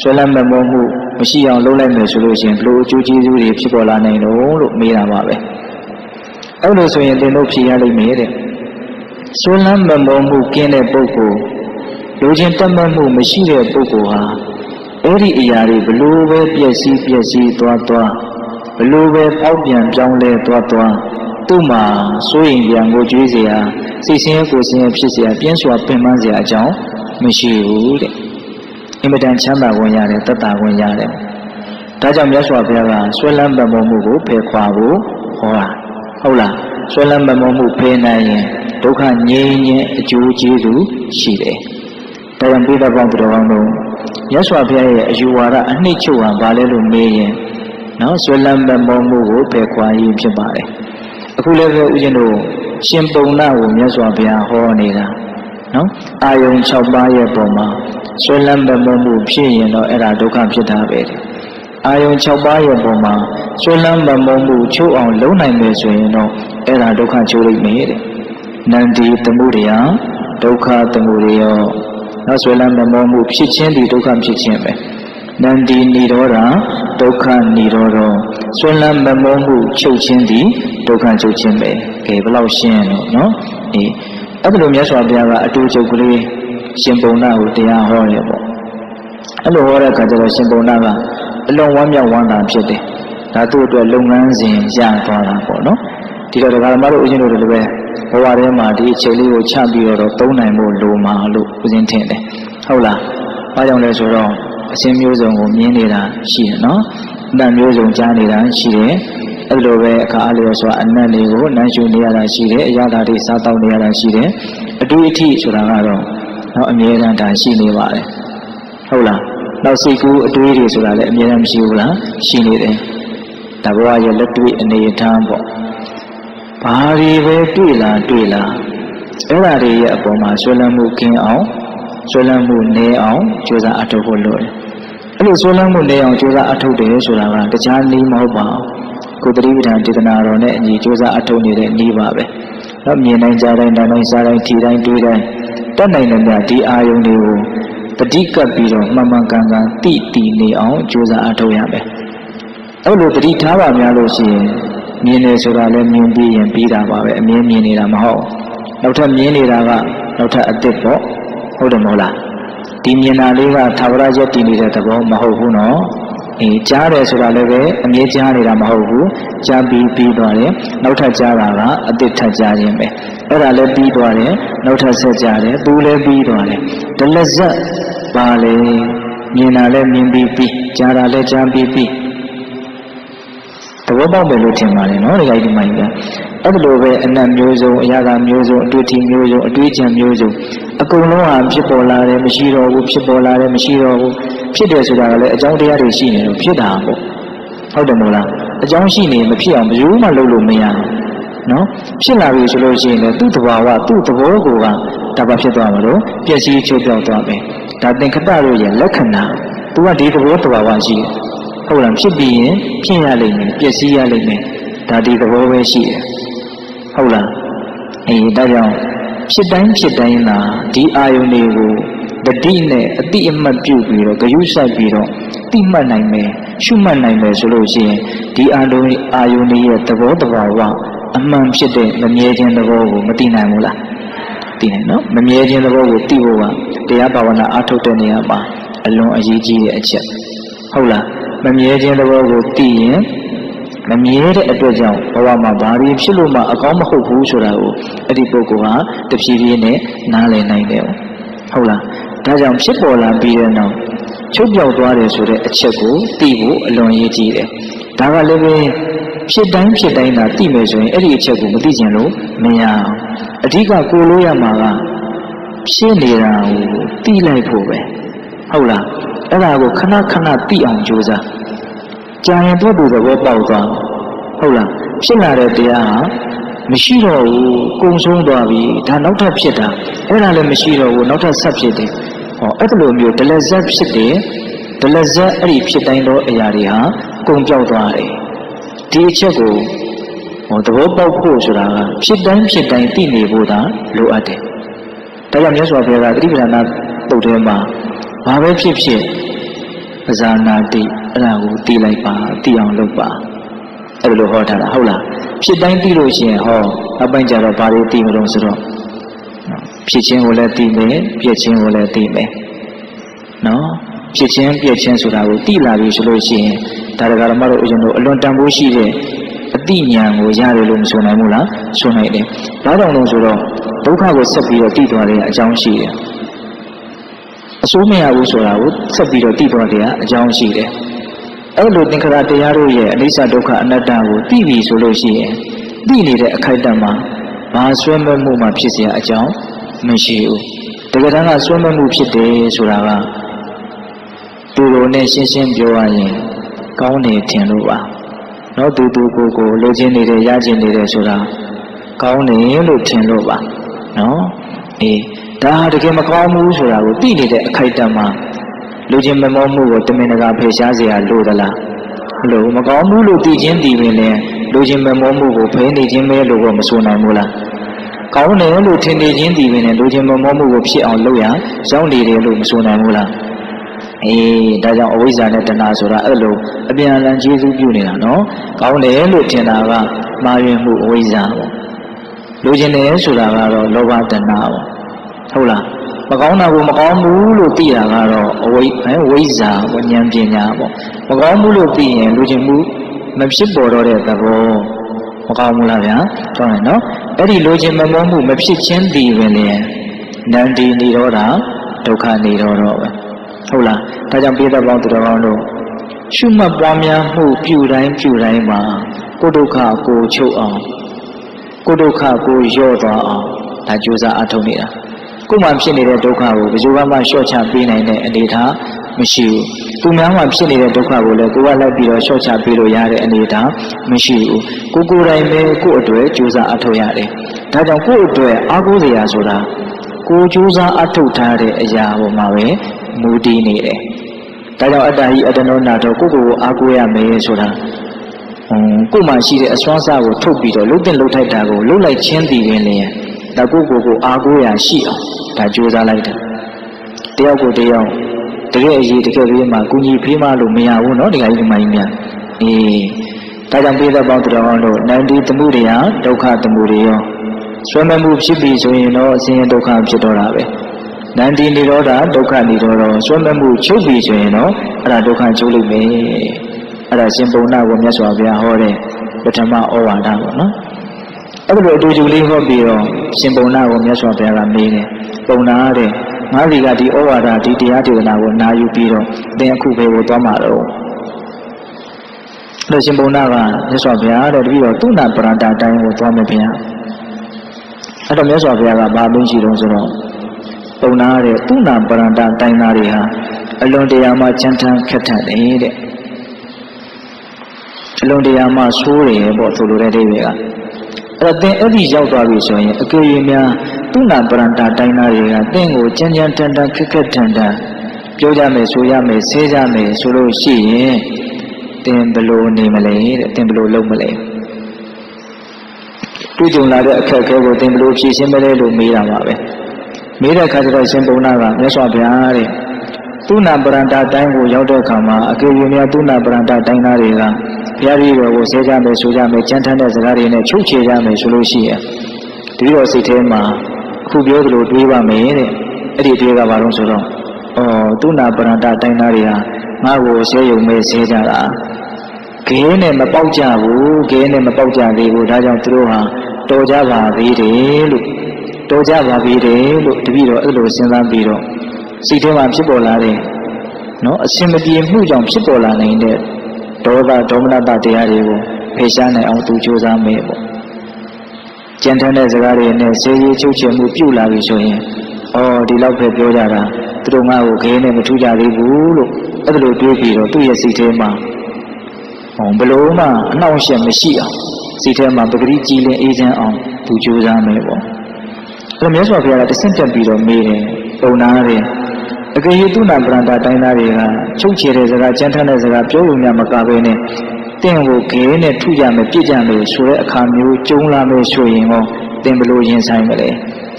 ဆွဲလန်းမမောမှုမရှိအောင်လုပ်လိုက်မယ်ဆိုလို့ရှိရင်ဘလို့အကျိုးကျေးဇူးတွေဖြစ်ပေါ်လာနိုင်တော့လို့မေးတာပါပဲအဲ့လိုဆိုရင်သင်တို့ဖြေရလိမ့်မယ်တဲ့ဆွဲလန်းမမောမှုကင်းတဲ့ပုဂ္ဂိုလ်လူချင်းတတ်မှတ်မှုမရှိတဲ့ပုဂ္ဂိုလ်ဟာအဲ့ဒီအရာတွေဘလို့ပဲပြည့်စည်ပြည့်စည်သွားသွားဘလို့ပဲပေါက်ပြန်ပြောင်းလဲသွားသွား သူ့မှာစိုးရင်ပြန်ကိုကြွေးเสียစိတ်ဆင်းရဲကိုဆင်းရဲဖြစ်เสียပြင်းစွာပင်ပန်းเสียအကြောင်းမရှိဘူးတဲ့အင်မတန်ချမ်းသာဝင်ရတယ်တတ်တာဝင်ရတယ်ဒါကြောင့်မြတ်စွာဘုရားကဆွဲလန်းပံ့ပိုးမှုကိုဖယ်ခွာဖို့ဟောတာဟုတ်လားဆွဲလန်းပံ့ပိုးမှုဖယ်နိုင်ရင်ဒုက္ခငြိမ်းခြင်းအကျိုးကျေးဇူးရှိတယ်ဒါကြောင့်ပိဋကပေါင်းတော်ကောင်းတို့မြတ်စွာဘုရားရဲ့အယူဝါဒအနှစ်ချုပ်ဟာဘာလဲလို့မေးရင်နော်ဆွဲလန်းပံ့ပိုးမှုကိုဖယ်ခွာရေးဖြစ်ပါတယ် အခုလည်းပဲဦးဇင်းတို့ရှင်ပုံနာကိုမြတ်စွာဘုရားဟောနေတာနော်အာယုံ6ပါးရဲ့ပုံမှာဆွဲလန်းပမမှုဖြစ်ရင်တော့အဲ့ဒါဒုက္ခဖြစ်တာပဲအာယုံ6ပါးရဲ့ပုံမှာဆွဲလန်းပမမှုချိုးအောင်လုံးနိုင်မယ်ဆိုရင်တော့အဲ့ဒါဒုက္ခချိုးလိမ့်မယ်တဲ့နန္ဒီသမှုရိယဒုက္ခသမှုရိယနောက်ဆွဲလန်းပမမှုဖြစ်ခြင်းဒီဒုက္ခဖြစ်ခြင်းပဲ နန္ဒီនិရောဓဒုက္ခនិရောဓဆွလန်းမမောမှုချုပ်ခြင်းသည်ဒုက္ခချုပ်ခြင်းပဲကဲဘယ်လောက်ရှင်းလို့နော်အေးအဲ့ဒါလိုမြတ်စွာဘုရားကအတူချုပ်ကလေးရှင်ပုံနာကိုတရားဟောတယ်ပေါ့အဲ့လိုဟောတဲ့အခါကျတော့ရှင်ပုံနာကအလွန်ဝမ်းမြောက်ဝမ်းသာဖြစ်တယ်ဒါသူ့အတွက်လုပ်ငန်းစဉ်ရသွားတာပေါ့နော်ဒီတော့ဒကာမတို့ဦးဇင်းတို့လည်းပဲဘဝထဲမှာဒီအချိန်လေးကိုချပြီးတော့သုံးနိုင်ဖို့လိုမှာလို့ဦးဇင်းထင်တယ်ဟုတ်လားဘာကြောင့်လဲဆိုတော့ အစင်းမျိုးစုံကိုမြင်နေတာရှိတယ်နော်အနတ်မျိုးစုံကြားနေတာရှိတယ်အဲ့လိုပဲအခါအားလျော်စွာအနတ်တွေကိုနမ်းရှုနေရတာရှိတယ်အရာဓာတ်တွေစားတောက်နေရတာရှိတယ်အတူအထိဆိုတာကတော့တော့အမြဲတမ်းဒါရှိနေပါတယ်ဟုတ်လားနောက်စိတ်ကူးအတွေးတွေဆိုတာလည်းအမြဲတမ်းမရှိဘူးလားရှိနေတယ်တဘဝရဲ့လက်တွေ့အနေအထားပေါ့ဘာတွေပဲတွေ့လာတွေ့လာအဲ့ဓာတွေရဲ့အပေါ်မှာဆွေးလန်းမှုကင်းအောင် ဆွေးလန်းမှုနည်းအောင်ကြိုးစားအထောက်ဖို့လိုတယ်အဲ့လိုဆွေးလန်းမှုနည်းအောင်ကြိုးစားအထောက်တယ်ဆိုတာကတခြားနည်းမဟုတ်ပါဘူးကိုယ်တတိပဌာန်ဒေသနာတော်နဲ့အညီကြိုးစားအထောက်နေတဲ့နည်းပါပဲတော့မြင်နိုင်ကြတိုင်းတန်တိုင်းစားတိုင်းထီတိုင်းတွေးတိုင်းတတ်နိုင်တဲ့မြတ်ဒီအာယုန်တွေကိုတတိကပ်ပြီးတော့မှန်မှန်ကန်ကန်တိတိနေအောင်ကြိုးစားအထောက်ရမယ်အဲ့လိုတတိထားပါများလို့ရှိရင်မြင်နေဆိုတာလည်းမြင်ပြီးရင်ပြီးတာပါပဲအမြင်မြင်နေတာမဟုတ်နောက်ထပ်မြင်နေတာကနောက်ထပ်အစ်စ်ပေါ့ ဟုတ်တယ်မဟုတ်လားဒီမြင်တာလေးကသာဝရရက်တည်နေတဲ့သဘောမဟုတ်ဘူးနော်အေးကြားတယ်ဆိုတာလည်းပဲအမြဲကြားနေတာမဟုတ်ဘူးကြားပြီးပြီးသွားတယ်နောက်ထပ်ကြားတာကအစ်စ်ထပ်ကြားခြင်းပဲအဲ့ဒါလည်းပြီးသွားတယ်နောက်ထပ်ဆက်ကြားတယ်သူလည်းပြီးသွားတယ်ဒလဇက်ပါလေမြင်တာလည်းမြင်ပြီးပြီးကြားတာလည်းကြားပြီးပြီး သဘောပေါက်တယ်လို့ထင်ပါတယ်နော်ဒီကိဒီမိုင်းကအဲ့ဒါလိုပဲအနတ်မျိုးစုံအရာကမျိုးစုံအတွေ့အထိမျိုးစုံအတွေ့အကြံမျိုးစုံအကုန်လုံးဟာဖြစ်ပေါ်လာတယ်မရှိတော့ဘူးဖြစ်ပေါ်လာတယ်မရှိတော့ဘူးဖြစ်တယ်ဆိုတာကလည်းအကြောင်းတရားတွေရှိနေလို့ဖြစ်တာပေါ့ဟုတ်တယ်မို့လားအကြောင်းရှိနေမဖြစ်အောင်ဘယ်သူမှလုပ်လို့မရဘူးနော်ဖြစ်လာပြီဆိုလို့ရှိရင်လည်းသူ့တဘာဝသူ့သဘောကိုကဒါပါဖြစ်သွားမှာလို့ပျက်စီးချိုးပြောက်သွားမယ်ဒါသင်္ခတတို့ရဲ့လက္ခဏာသူကဒီသဘောတဘာဝရှိတယ် ဟုတ်လားဖြစ်ပြီးရင်ဖြစ်ရလိမ့်မယ်ပျက်စီးရလိမ့်မယ်ဒါဒီသဘောပဲရှိတယ်ဟုတ်လားအေးဒါကြောင့်ဖြစ်တိုင်းဖြစ်တိုင်းသာဒီအာယုန်တွေကိုတတိနဲ့အတိအမှတ်ပြုပြီးတော့ဂယုစိုက်ပြီးတော့တိမှတ်နိုင်မယ်ရှုမှတ်နိုင်မယ်ဆိုလို့ရှိရင်ဒီအာယုန်အာယုန်ရဲ့သဘောတဘာဝအမှန်ဖြစ်တဲ့မမြဲခြင်းသဘောကိုမသိနိုင်ဘူးလားသိနိုင်နော်မမြဲခြင်းသဘောကိုသိဖို့ကတရားဘာဝနာအားထုတ်တဲ့နေရာမှာအလွန်အရေးကြီးတဲ့အချက်ဟုတ်လား မမြဲခြင်းသဘောကိုသိရင်မမြဲတဲ့အတွက်ကြောင့်ဘဝမှာဘာတွေဖြစ်လို့မှအကောင်းမဟုတ်ဘူးဆိုတာကိုအဲ့ဒီပုဂ္ဂိုလ်ဟာတဖြည်းဖြည်းနဲ့နားလည်နိုင်တယ်ဟုတ်လားဒါကြောင့်ဖြစ်ပေါ်လာပြီးတဲ့နောက်ချုပ်ပြောက်သွားတယ်ဆိုတဲ့အချက်ကိုသိဖို့အလွန်ရေးကြီးတယ်ဒါကလည်းပဲဖြစ်တိုင်းဖြစ်တိုင်းသာသိမယ်ဆိုရင်အဲ့ဒီအချက်ကိုမသိကျင်လို့မရအောင်အဓိကကိုလို့ရမှာကဖြစ်နေတာကိုသိလိုက်ဖို့ပဲဟုတ်လား အဲ့ဒါကိုခဏခဏသိအောင်ကြိုးစားကြာရင်တော့သူသဘောပေါက်သွားဟုတ်လားဖြစ်လာတဲ့တရားဟာမရှိတော့ဘူးကုံဆုံးသွားပြီဒါနောက်ထပ်ဖြစ်တာအဲ့ဒါလည်းမရှိတော့ဘူးနောက်ထပ်ဆက်ဖြစ်တယ်ဟောအဲ့လိုမျိုးဒလဇက်ဖြစ်တယ်ဒလဇက်အဲ့ဒီဖြစ်တိုင်းသောအရာတွေဟာကုံပြောက်သွားတယ်ဒီအချက်ကိုဟောသဘောပေါက်ဖို့ဆိုတာကဖြစ်တိုင်းဖြစ်တိုင်းသိနေဖို့သာလိုအပ်တယ်ဒါကြောင့်မြတ်စွာဘုရားကသတိပဋ္ဌာန်ပုဒ်ထဲမှာ ဘာပဲဖြစ်ဖြစ်ပဇာနာတိအဲ့ဒါကိုသိလိုက်ပါသိအောင်လုပ်ပါအဲ့လိုဟောထားတာဟုတ်လားဖြစ်တိုင်းသိလို့ရှိရင်ဟောအပိုင်းကြတော့ဘာတွေသိမလို့ဆိုတော့ဖြစ်ခြင်းကိုလည်းသိမယ်ပြည့်ခြင်းကိုလည်းသိမယ်နော်ဖြစ်ခြင်းပြည့်ခြင်းဆိုတာကိုသိလာပြီဆိုလို့ရှိရင်ဒါရကဓမ္မတို့အရင်တို့အလွန်တန်ဖိုးရှိတဲ့အတိညာကိုရတယ်လို့မဆိုနိုင်ဘူးလားဆိုနိုင်တယ်။ဒါကြောင့်လို့ဆိုတော့ဒုက္ခကိုဆက်ပြီးတော့တည်သွားတဲ့အကြောင်းရှိတယ်။ အစိုးမရဘူးဆိုတာကိုဆက်ပြီးတော့တည်သွားတဲ့အကြောင်းရှိတယ်။အဲ့လိုသင်္ခါရတရားတို့ရဲ့အနိစ္စဒုက္ခအနတ္တကိုသိပြီဆိုလို့ရှိရင်သိနေတဲ့အခိုက်အတန့်မှာဘာဆွဲမဲ့မှုမှဖြစ်เสียအကြောင်းမရှိဘူး။တကယ်တမ်းကဆွဲမဲ့မှုဖြစ်တယ်ဆိုတာကတူတူနဲ့ရှင်းရှင်းပြောရရင်ကောင်းတယ်ထင်လို့ပါ။နော်တူတူကိုကိုလိုချင်နေတယ်ရချင်နေတယ်ဆိုတာကောင်းတယ်လို့ထင်လို့ပါ။နော်အေး ဒါဟာတကယ်မကောင်းဘူးဆိုတာကိုသိနေတဲ့အခိုက်အတန့်မှာလူချင်းမမောမှုကိုတမင်တကာဖယ်ရှားเสียလို့သလားလို့မကောင်းဘူးလို့သိချင်းသိရင်လည်းလူချင်းမမောမှုကိုဖယ်နေခြင်းပဲလို့တော့မဆိုနိုင်ဘူးလားကောင်းတယ်လို့ထင်နေချင်းသိရင်လည်းလူချင်းမမောမှုကိုဖြစ်အောင်လုပ်ရရောက်နေတယ်လို့မဆိုနိုင်ဘူးလား အေးဒါကြောင့်အဝိဇ္ဇာနဲ့တဏှာဆိုတာအဲ့လိုအပြန်အလှန်ကျေးဇူးပြုနေတာနော်ကောင်းတယ်လို့ထင်တာကမှားယွင်းမှုအဝိဇ္ဇာပေါ့လိုချင်တယ်ဆိုတာကတော့လောဘတဏှာပေါ့ ဟုတ်လားမကောင်းတာကိုမကောင်းဘူးလို့သိတာကတော့အဝိဟဲဝိဇ္ဇာဝဉာဏ်ပညာပေါ့မကောင်းဘူးလို့သိရင်လိုချင်မှုမဖြစ်ပေါ်တော့တဲ့သဘောမကောင်းဘူးလားဗျာကြောင်းရနော်အဲ့ဒီလိုချင်မမောမှုမဖြစ်ချင်းတည်ပင်လေနန္ဒီနေတော့တာဒုက္ခနေတော့တော့ပဲဟုတ်လားဒါကြောင့်ပိဋကပေါင်းသူတော်ကောင်းတို့ရှုမှတ်ပွားများမှုပြုတိုင်းပြုတိုင်းမှာကိုဒုက္ခကိုချုပ်အောင်ကိုဒုက္ခကိုရော့သွားအောင်ဒါကြိုးစားအထောက်နေတာ ကိုမှဖြစ်နေတဲ့ဒုက္ခကိုဘယ်သူမှလျှော့ချပေးနိုင်တဲ့အနေအထားမရှိဘူး။သူများမှဖြစ်နေတဲ့ဒုက္ခကိုလည်းကိုကလိုက်ပြီးတော့လျှော့ချပေးလို့ရတဲ့အနေအထားမရှိဘူး။ကိုကိုယ်တိုင်ပဲကိုယ့်အတွက်ကြိုးစားအထောက်ရတယ်။ဒါကြောင့်ကိုယ့်အတွက်အားကိုးစရာဆိုတာကိုကြိုးစားအထောက်ထားတဲ့အရာပေါ်မှာပဲမူတည်နေတယ်။ဒါကြောင့်အတ္တဟိအတ္တနောနာတော့ကိုယ့်ကိုယ်ကိုအားကိုးရမယ်ဆိုတာကိုယ်မှရှိတဲ့အစွမ်းစားကိုထုတ်ပြီးတော့လှုပ်တဲ့လှုပ်ထိုက်တာကိုလှုပ်လိုက်ချင်းတည်ရင်လည်း ဒါကိုကိုကိုအားကိုးရာရှိအောင်ဒါကြိုးစားလိုက်တယ်တယောက်ကိုတယောက်တကယ်အရေးတကယ်ပြီးမှကုညီဖေးမလို့မရဘူးเนาะဒီကကြီးဒီမကြီးများအေးဒါကြောင့်ပြည်သက်ပေါင်းတော်အောင်လို့နန္ဒီသမှုတွေဟာဒုက္ခသမှုတွေရောဆွဲမမှုဖြစ်ပြီဆိုရင်တော့အစဉ်ဒုက္ခဖြစ်တော့တာပဲနန္ဒီនិရောဓဒုက္ခនិရောဓဆွဲမမှုချုပ်ပြီဆိုရင်တော့အဲ့ဒါဒုက္ခချုပ်လိမ့်မယ်အဲ့ဒါရှင်ပုံနာကိုမြတ်စွာဘုရားဟောတဲ့ပထမဩဝါဒပေါ့နော် အဲ့လိုအတူတူလေးဟောပြီးတော့ရှင်ပုံနာကိုမြတ်စွာဘုရားကမေးတယ်ပုံနာတဲ့ငါးစီကဒီဩဝါဒဒီတရားဒေသနာကိုနာယူပြီးတော့သင်အခုပဲကိုသွားမှာတော့လို့ရှင်ပုံနာကမြတ်စွာဘုရားတဲ့တပည့်တော်သူနာပရန္တာတိုင်းကိုသွားမယ်ဗျာအဲ့တော့မြတ်စွာဘုရားကဘာလို့ရှိတော့ဆိုတော့ပုံနာတဲ့သူနာပရန္တာတိုင်းသားတွေဟာအလွန်တရာမှချမ်းထမ်းခက်ထန်တယ်တဲ့အလွန်တရာမှဆိုးတယ်ပေါ့ဆိုလိုတဲ့အိဗေက အဲ့တော့သင်အဲ့ဒီရောက်သွားပြီဆိုရင်အကေရများသူနာပရန္တာတိုင်းသားတွေကသင်ကိုကြမ်းကြမ်းတန်တန်ခက်ခက်ထန်ထန်ပြောကြမယ်ဆိုရမယ်ဆဲကြမယ်ဆိုလို့ရှိရင်သင်ဘလို့နေမလဲတဲ့သင်ဘလို့လုပ်မလဲတွေ့ကြုံလာတဲ့အခက်အခဲကိုသင်ဘလို့ဖြေရှင်းမလဲလို့မေးတာပါပဲမေးတဲ့အခါကျတော့ရှင်ပုံနာကမြတ်စွာဘုရားတဲ့သူနာပရန္တာတိုင်းကိုရောက်တဲ့အခါမှာအကေရများသူနာပရန္တာတိုင်းသားတွေက ဘုရားကြီးတော်ကိုဆဲကြမယ်ဆိုကြမယ်ကြမ်းထမ်းတဲ့စကားတွေနဲ့ချုပ်ချယ်ကြမယ်ဆိုလို့ရှိရင်တတိတော်စိတ်ထဲမှာအခုပြောသလိုတွေးပါမယ်တဲ့အဲ့ဒီတွေးကဘာလို့ဆိုတော့အော်သူနာပရန္တတိုင်းသားတွေဟာငါ့ကိုဆဲယုံမဲ့ဆဲကြတာခဲနဲ့မပေါက်ကြဘူးခဲနဲ့မပေါက်ကြသေးဘူးဒါကြောင့်သူတို့ဟာတော်ကြပါသေးတယ်လို့တော်ကြပါသေးတယ်လို့တပည့်တော်အဲ့လိုစဉ်းစားပြီးတော့စိတ်ထဲမှာဖြစ်ပေါ်လာတဲ့နော်အရှင်မပြေမှုကြောင့်ဖြစ်ပေါ်လာနိုင်တဲ့ ဒေါသဒေါမနတတရားတွေကိုဖယ်ရှားနိုင်အောင်သူကြိုးစားမယ်ပေါ့ကြံထမ်းတဲ့စကားတွေနဲ့စေရေးချုပ်ချယ်မှုပြုလာပြီဆိုရင်အော်ဒီလောက်ပဲပြောကြတာသူတို့ငါ့ကိုခဲနဲ့မထူးကြသေးဘူးလို့အဲ့ဒါလိုတွေးပြီးတော့သူ့ရဲ့စိတ်ထဲမှာဟောဘလို့မှအနှောင့်အယှက်မရှိအောင်စိတ်ထဲမှာပဂတိကြည်လင်အေးချမ်းအောင်သူကြိုးစားမယ်ပေါ့အဲ့တော့မြတ်စွာဘုရားကတဆင့်တက်ပြီးတော့မေးတယ်ပုံနာတယ် အကယ်၍သူနာပရန္တာတိုင်းသားတွေကချုပ်ချယ်တဲ့စကားကြမ်းထမ်းတဲ့စကားပြောလို့များမကဘဲနဲ့တင့်ကိုခဲနဲ့ထုကြမယ်ပြစ်ကြမယ်ဆိုတဲ့အခါမျိုးကျုံလာမယ်ဆိုရင်ဟောတင်ဘလို့ရင်ဆိုင်မလဲ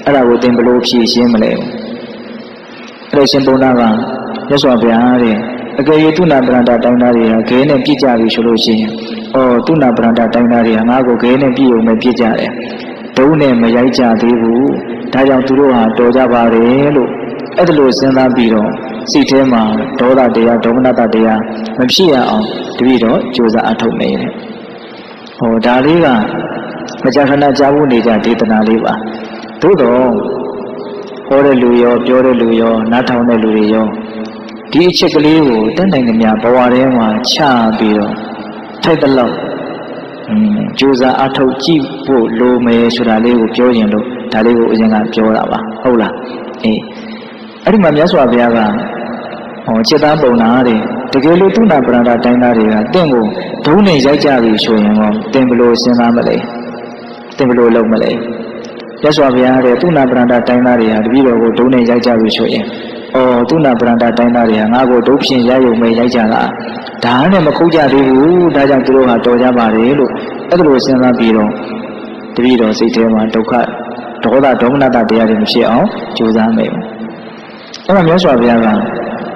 အဲ့ဒါကိုတင်ဘလို့ဖြည့်ရှင်းမလဲအဲ့ဒါရှင်ဘုန်းသားကမြတ်စွာဘုရားတဲ့အကယ်၍သူနာပရန္တာတိုင်းသားတွေကခဲနဲ့ပြစ်ကြပြီဆိုလို့ရှိရင်အော်သူနာပရန္တာတိုင်းသားတွေကငါ့ကိုခဲနဲ့ပြစ်ုံပဲပြစ်ကြတယ်ဒုံးနဲ့မရိုက်ကြသေးဘူးဒါကြောင့်သူတို့ဟာတော်ကြပါတယ်လို့ အဲ့ဒါလို့စဉ်းစားပြီးတော့စိတ်ထဲမှာဒေါသတရားဒေါမနတတရားမဖြစ်ရအောင်တပည့်တော်ကြိုးစားအထုတ်နေတယ်ဟောဒါလေးကမကြာခဏကြားဖို့နေကြဒေသနာလေးပါသို့တော့ဟောတဲ့လူရောပြောတဲ့လူရောနားထောင်တဲ့လူတွေရောဒီအချက်ကလေးကိုတန်တိုင်ကမြဘဝထဲမှာချပြီးတော့ထိုက်တဲ့လောက်อืมကြိုးစားအထုတ်ကြည့်ဖို့လိုမယ်ဆိုတာလေးကိုပြောရင်လို့ဒါလေးကိုအရင်ကပြောတာပါဟုတ်လားအေး အဲ့ဒီမှာမြတ်စွာဘုရားကဟောจิตသားပုံနာတဲ့တကယ်လို့သူနာပရန္တာတိုင်းသားတွေကတင့်ကိုဒုံးနဲ့ရိုက်ကြပြီဆိုရင်တော့တင်ဘလို့စဉ်းစားမလဲတင်ဘလို့လုပ်မလဲမြတ်စွာဘုရားတဲ့သူနာပရန္တာတိုင်းသားတွေဟာတပည့်တော်ကိုဒုံးနဲ့ရိုက်ကြပြီဆိုရင်အော်သူနာပရန္တာတိုင်းသားတွေကငါ့ကိုဒုဖြင့်ရရုံပဲရိုက်ကြတာဒါနဲ့မခုတ်ကြသေးဘူးဒါကြောင့်သူတို့ဟာတော်ကြပါတယ်လို့အဲ့ဒါလိုစဉ်းစားပြီးတော့တပည့်တော်စိတ်ထဲမှာဒုက္ခဒေါသဒေါမနတတရားတွေမရှိအောင်ကြိုးစားမယ် အဲ့ဒါမြတ်စွာဘုရားက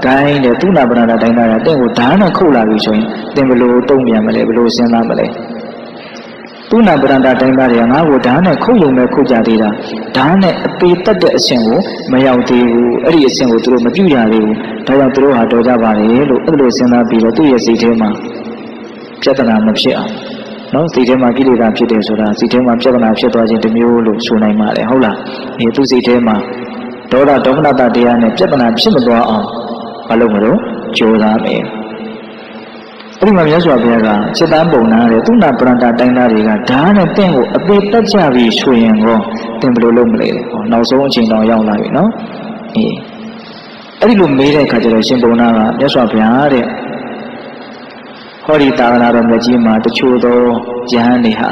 ဂိုင်းတဲ့သူနာပရဏတိုင်းသားကတင့်ကိုဓာတ်နဲ့ခုတ်လာပြီဆိုရင်သင်ဘလို့တုံ့ပြန်မလဲဘလို့စဉ်းစားမလဲသူနာပရဏတိုင်းသားတွေကငါ့ကိုဓာတ်နဲ့ခုတ်ယုံမဲ့ခုတ်ကြသေးတာဓာတ်နဲ့အပေတက်တဲ့အဆင့်ကိုမရောက်သေးဘူးအဲ့ဒီအဆင့်ကိုသူတို့မပြုတ်ရသေးဘူးဒါကြောင့်သူတို့ဟာတော်ကြပါလေလို့အဲ့လိုစဉ်းစားပြီးတော့သူ့ရဲ့စိတ်ထဲမှာပြဿနာမဖြစ်အောင်နော်စိတ်ထဲမှာကိလေသာဖြစ်တယ်ဆိုတာစိတ်ထဲမှာပြဿနာဖြစ်သွားခြင်းတစ်မျိုးလို့ဆိုနိုင်ပါတယ်ဟုတ်လားဒီသူစိတ်ထဲမှာ ဒေါသဒေါမနတတရားနဲ့ပြဿနာဖြစ်မသွားအောင်မလုပ်မလို့ကြိုးစားမယ်အဲ့ဒီမှာမြတ်စွာဘုရားကစိတ်တန်းပုံနာတဲ့သူနာပရန္တာတိုင်းသားတွေကဓာတ်နဲ့တင့်ကိုအသေးတက်ကြပြီးဆိုရင်ကောတင်ဘယ်လိုလုပ်မလဲဟောနောက်ဆုံးအချိန်တော့ရောက်လာပြီနော်အေးအဲ့ဒီလိုမေးတဲ့အခါကျတော့ရှင်ပုံနာကမြတ်စွာဘုရားတဲ့ဟောဒီသာသနာတော်မြတ်ကြီးမှာတချို့သောယဟန်တွေဟာ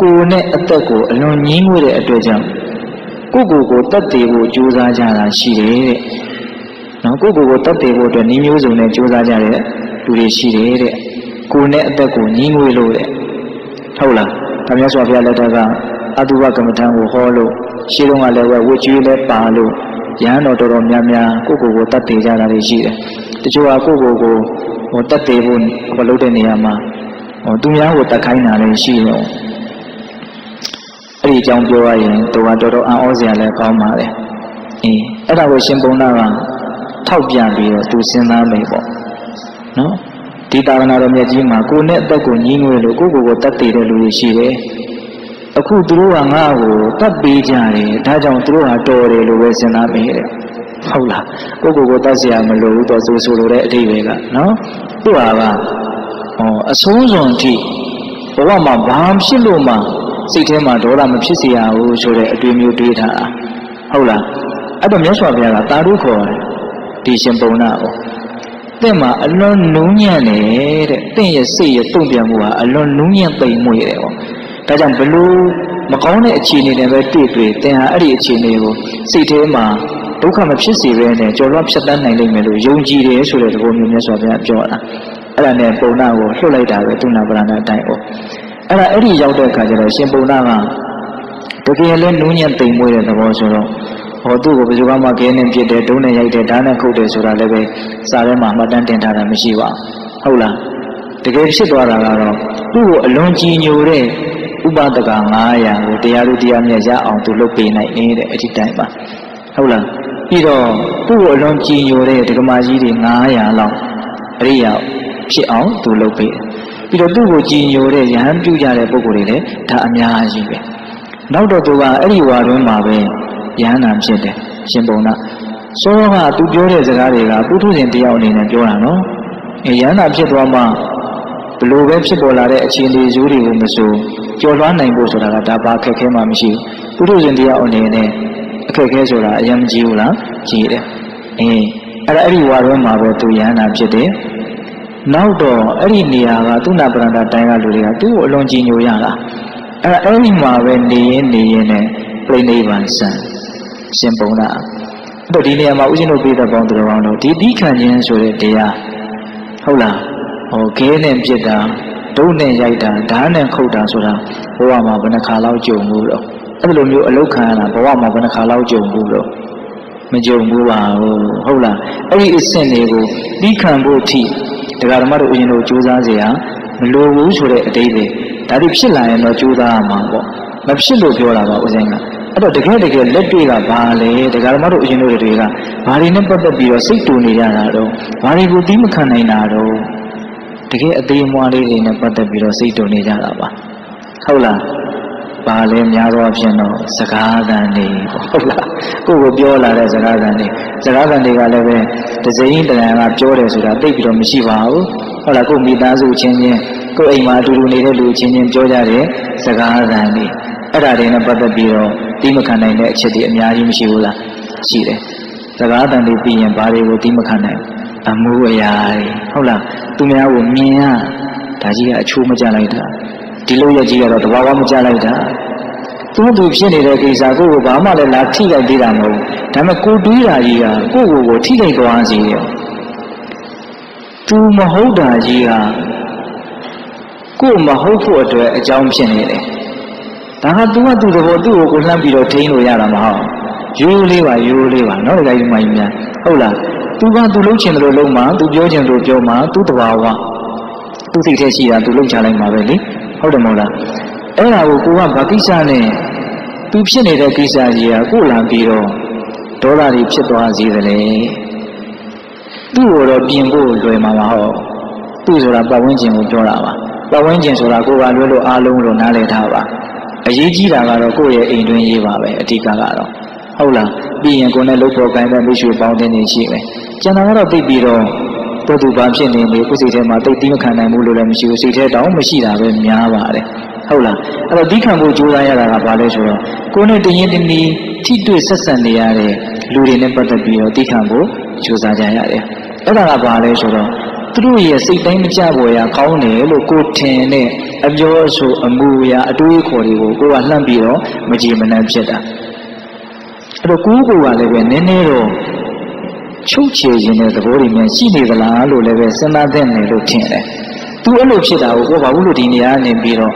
ကိုယ်နဲ့အသက်ကိုအလွန်ညှင်းငွေတဲ့အတွက်ကြောင့် ကိုကိုကိုတတ်တည်ဖို့ကြိုးစားကြတာရှိတယ်တဲ့။နော်ကိုကိုကိုတတ်တည်ဖို့အတွက်နှီးမျိုးစုံနဲ့ကြိုးစားကြတဲ့လူတွေရှိတယ်တဲ့။ကိုယ်နဲ့အသက်ကိုညှင်းငွေလို့တဲ့။ဟုတ်လား။ဒါမျိုးဆိုဘုရားလက်ထက်ကအတုဝကမ္မထံကိုဟောလို့ရှင်းတော့ကလည်းဝတ်ကျွေးလဲပါလို့ရဟန်းတော်တော်တော်များများကိုကိုကိုတတ်တည်ကြတာတွေရှိတယ်။တချို့ကကိုကိုကိုဟိုတက်သေးဖို့ဟိုလုပ်တဲ့နေရာမှာဟိုသူများကိုတက်ခိုင်းတာလည်းရှိတော့ အဲ့ဒီအကြောင်းပြောရရင်သူကတော်တော်အံ့ဩစရာလည်းကောင်းပါတယ်။အေးအဲ့ဒါကိုရှင်ပုံနာကထောက်ပြပြီးတော့သူစဉ်းစားမိပေါ့။နော်ဒီတာဝနာတော်မြတ်ကြီးမှာကိုနဲ့အသက်ကိုညီးငွေလို့ကိုကိုကိုတတ်တည်တဲ့လူတွေရှိတယ်။အခုသူတို့ကငါ့ကိုတတ်ပေးကြတယ်။ဒါကြောင့်သူတို့ကတော်တယ်လို့ပဲစဉ်းစားမိတယ်။ဟုတ်လားကိုကိုကိုတတ်စရာမလိုဘူးတော့ဆိုဆိုလိုတဲ့အဓိပ္ပာယ်ကနော်သူ့ဟာကဟောအဆုံးစွန်အထိဘဝမှာဘာဖြစ်လို့မှ စိတ်ထဲမှာဒေါသမဖြစ်စေရဘူးဆိုတဲ့အတွေ့မျိုးတွေးထားတာဟုတ်လားအဲ့တော့မြတ်စွာဘုရားကတာရုခေါ်တယ်ဒီရှင်ပုံနာကိုတင့်မှာအလွန်နူးညံ့တယ်တဲ့တင့်ရဲ့စိတ်ရဲ့တုံ့ပြန်မှုဟာအလွန်နူးညံ့ပိန်မွေ့တယ်ပေါ့ဒါကြောင့်ဘလို့မကောင်းတဲ့အခြေအနေတွေပဲတွေ့တွေ့သင်ဟာအဲ့ဒီအခြေအနေကိုစိတ်ထဲမှာဒုက္ခမဖြစ်စေဘဲနဲ့ကြော်လွှတ်ဖြတ်တန်းနိုင်လိမ့်မယ်လို့ယုံကြည်တယ်ဆိုတဲ့သဘောမျိုးမြတ်စွာဘုရားပြောတာအဲ့ဒါနဲ့ပုံနာကိုလှုပ်လိုက်တာပဲသူနာပရဏအတိုင်း哦 အဲ့ဒါအဲ့ဒီရောက်တဲ့အခါကျတော့ရှင်ပုံနာကတကယ်လည်းနူးညံ့တိမ်မွေးတဲ့သဘောဆိုတော့ဟောသူ့ကိုဘယ်သူမှကဲနေပြစ်တယ်ဒုံးနဲ့ရိုက်တယ်ဓာတ်နဲ့ခုတ်တယ်ဆိုတာလည်းပဲစာထဲမှာမှတ်တမ်းတင်ထားတာမရှိပါဘူးဟုတ်လားတကယ်ဖြစ်သွားတာကတော့သူ့ကိုအလွန်ကြီးညိုတဲ့ဥပဒက900ကိုတရားသူတရားမြတ်ရအောင်သူလုပ်ပေးနိုင်တယ်တဲ့အဒီတိုင်းပါဟုတ်လားပြီးတော့သူ့ကိုအလွန်ကြည်ညိုတဲ့ဒကမာကြီးတွေ900လောက်အရိယာဖြစ်အောင်သူလုပ်ပေးတယ် ပြီးတော့သူ့ကိုကြည်ညိုတဲ့ယဟန်ပြုကြတဲ့ပုဂ္ဂိုလ်တွေလည်းဒါအများကြီးပဲနောက်တော့သူကအဲ့ဒီဝါတွင်းမှာပဲယဟန်နာဖြစ်တယ်ရှင်ပုံနာစောကသူပြောတဲ့စကားတွေကပုထုဇဉ်တယောက်အနေနဲ့ပြောတာနော်အဲယဟန်နာဖြစ်သွားမှဘလို့ပဲဖြစ်ပေါ်လာတဲ့အခြေအနေဇိုးတွေကိုမဆိုကျော်လွှားနိုင်ဖို့ဆိုတာကဒါဘာခက်ခဲမှမရှိဘူးပုထုဇဉ်တယောက်အနေနဲ့အခက်ခဲဆိုတာအရင်မကြည့်ဘူးလားကြည့်တယ်အေးအဲ့ဒါအဲ့ဒီဝါတွင်းမှာပဲသူယဟန်နာဖြစ်တယ် နောက်တော့အဲ့ဒီနေရာကသူနာပရန္တာတိုင်းကလူတွေကသူ့ကိုအလွန်ကြည်ညိုရတာအဲ့ဒါအဲ့ဒီမှာပဲနေရင်နေရင်နဲ့ပြိဋိဘံဆံရှင်ပုံနာအဲ့တော့ဒီနေရာမှာဥရှင်တို့ပြတဲ့ပေါင်းတော်ကောင်းတို့ဒီတိခံခြင်းဆိုတဲ့တရားဟုတ်လားဟောခဲနဲ့ပြစ်တာဒုံနဲ့ရိုက်တာဓာတ်နဲ့ခုတ်တာဆိုတာဘဝမှာဘယ်နှခါလောက်ကြုံမှုတော့အဲ့လိုမျိုးအလုတ်ခံရတာဘဝမှာဘယ်နှခါလောက်ကြုံမှုတော့မကြုံဘူးပါဘူးဟုတ်လားအဲ့ဒီအဆင့်တွေကိုပြီးခံဖို့အထိ ဒကာဓမ္မတို့ဦးရင်တို့စူးစမ်းစရာမလိုဘူးဆိုတဲ့အတိတ်တွေဒါတွေဖြစ်လာရင်တော့စူးစမ်းရမှာပေါ့မဖြစ်လို့ပြောတာပါဦးဇင်းကအဲ့တော့တကယ်တကယ်လက်တွေ့ကဘာလဲဒကာဓမ္မတို့ဦးရင်တို့တွေကဘာတွေနဲ့ပတ်သက်ပြီးတော့စိတ်တူနေကြတာတော့ဘာတွေကိုသီးမခံနိုင်တာတော့တကယ်အသေးအမွှားလေးတွေနဲ့ပတ်သက်ပြီးတော့စိတ်တူနေကြတာပါဟုတ်လား ပါလဲများသောအားဖြင့်တော့စကားသံတွေဟုတ်လားကိုယ့်ကိုပြောလာတဲ့စကားသံတွေစကားသံတွေကလည်းပဲတစိမ့်တရံကပြောတယ်ဆိုတာသိပြီးတော့မရှိပါဘူးဟုတ်လားကိုယ့်မိသားစုချင်းချင်းကိုယ့်အိမ်မှာအတူတူနေတဲ့လူချင်းချင်းပြောကြတဲ့စကားသံတွေအဲ့ဒါတွေနဲ့ပတ်သက်ပြီးတော့တိမခံနိုင်တဲ့အချက်တွေအများကြီးမရှိဘူးလားရှိတယ်စကားသံတွေပြီးရင်ဘာတွေကိုတိမခံနိုင်အမှုအရာတွေဟုတ်လားသူများကိုမြင်ရဒါကြီးကအချိုးမကြလိုက်တာ ဒီလိုရကြီးကတော့တဘာဝမကြလိုက်တာသူ့သူဖြစ်နေတဲ့ကိစ္စကိုကိုဘာမှလည်းလာထိလိုက်သေးတာမဟုတ်ဘူးဒါပေမဲ့ကိုတွေးတာကြီးကကိုကိုကိုထိလိုက်သွားစီရောသူမဟုတ်တာကြီးကကိုမဟုတ်ဖို့အတွက်အကြောင်းဖြစ်နေတယ်ဒါကသူကသူ့သဘောသူ့ကိုကိုလှမ်းပြီးတော့ထိန်းလို့ရတာမဟုတ်ရိုးလေးပါရိုးလေးပါနော်ဒီကိစ္စမှကြီးများဟုတ်လားသူကသူလှုပ်ချင်တယ်လို့လုံးမှာသူပြောချင်တယ်လို့ပြောမှာသူတဘာဝသူစိတ်ထဲရှိတာသူလှုပ်ချလိုက်မှာပဲလေ ဟုတ်တယ်မဟုတ်လားအဲ့ဒါကိုကိုကဘာကိစ္စနဲ့သူဖြစ်နေတဲ့ကိစ္စကြီးကကိုလာပြီးတော့ဒေါသတွေဖြစ်သွားစေတယ်လေသူ့ကိုတော့ပြင်ဖို့လွယ်မှာမဟုတ်သူ့ဆိုတာပတ်ဝန်းကျင်ကိုပြောတာပါပတ်ဝန်းကျင်ဆိုတာကိုယ်ကလွဲလို့အားလုံးလို့နားလည်ထားပါအရေးကြီးတာကတော့ကိုယ့်ရဲ့အိမ်တွင်းရေးပါပဲအဓိကကတော့ဟုတ်လားပြီးရင်ကိုယ်နဲ့လှုပ်ဖို့ကိုင်းတဲ့မိတ်ဆွေပေါင်းတဲ့နေရှိမယ်ကျန်တာကတော့သိပြီးတော့ တို့သူဘာဖြစ်နေလဲကိုယ်စိတ်ထဲမှာတိတ်တိမခံနိုင်ဘူးလို့လည်းမရှိဘူးစိတ်ထဲတောင်းမရှိတာပဲများပါတယ်ဟုတ်လားအဲ့တော့ဒီခံဖို့ကြိုးစားရတာကဘာလဲဆိုတော့ကိုယ်နဲ့တရင်တနည်းထိတွေ့ဆက်ဆံနေရတဲ့လူတွေနဲ့ပတ်သက်ပြီးတော့ဒီခံဖို့ကြိုးစားကြရတယ်အဲ့ဒါကဘာလဲဆိုတော့သူတို့ရဲ့စိတ်တိုင်းမကြပေါ်ရာကောင်းတယ်လို့ကိုထင်တဲ့အပြောအဆိုအမူအရာအတွေးခေါ်တွေကိုကိုကလှမ်းပြီးတော့မကြည်မနှံဖြစ်တာအဲ့တော့ကိုယ်ကိုယ်ကလည်းပဲနည်းနည်းတော့ ချုပ်ချယ်ခြင်းတဲ့သဘောတွေများရှိနေသလားလို့လည်းပဲစဉ်းစားသင့်တယ်လို့ထင်တယ်။သူအဲ့လိုဖြစ်တာကိုကိုဘာလို့လို့ဒီနေရာနေပြီးတော့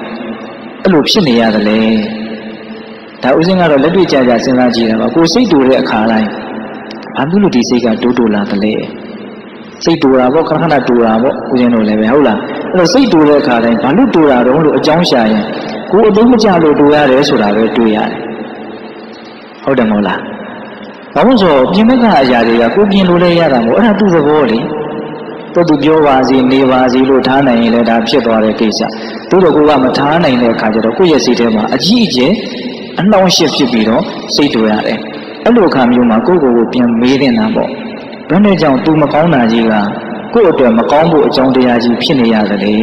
အဲ့လိုဖြစ်နေရတယ်လေ။ဒါဥစဉ်ကတော့လက်တွေ့ကြကြစဉ်းစားကြည့်တာပါ။ကိုစိတ်တူတဲ့အခါတိုင်းဘာလို့လို့ဒီစိတ်ကတိုးတိုးလာတယ်လဲ။စိတ်တူတာပေါ့ခဏခဏတူတာပေါ့ဥစဉ်တို့လည်းပဲဟုတ်လား။အဲ့တော့စိတ်တူတဲ့အခါတိုင်းဘာလို့တူတာတော့လို့အကြောင်းရှာရင်ကိုအသုံးမကျလို့တူရတယ်ဆိုတာပဲတွေ့ရတယ်။ဟုတ်တယ်မဟုတ်လား။ ဘာလို့ဆိုပြင်မဲ့ကအရာတွေကကိုပြင်လို့လည်းရတာမို့အဲ့ဒါသူ့သဘောလေတို့သူပြောပါစီနေပါစီလို့ထားနိုင်ရင်လည်းဒါဖြစ်သွားတဲ့ကိစ္စတို့တော့ကိုကမထားနိုင်တဲ့အခါကျတော့ကိုယ့်ရဲ့စိတ်ထဲမှာအကြီးအကျယ်အနှောင့်အယှက်ဖြစ်ပြီးတော့စိတ်တူရတယ်အဲ့လိုအခါမျိုးမှာကိုယ့်ကိုယ်ကိုပြန်မေးနေတာပေါ့ဘယ်နဲ့ကြောင့် तू မကောင်းတာကြီးကကိုယ့်အတွက်မကောင်းဖို့အကြောင်းတရားကြီးဖြစ်နေရတယ်လေ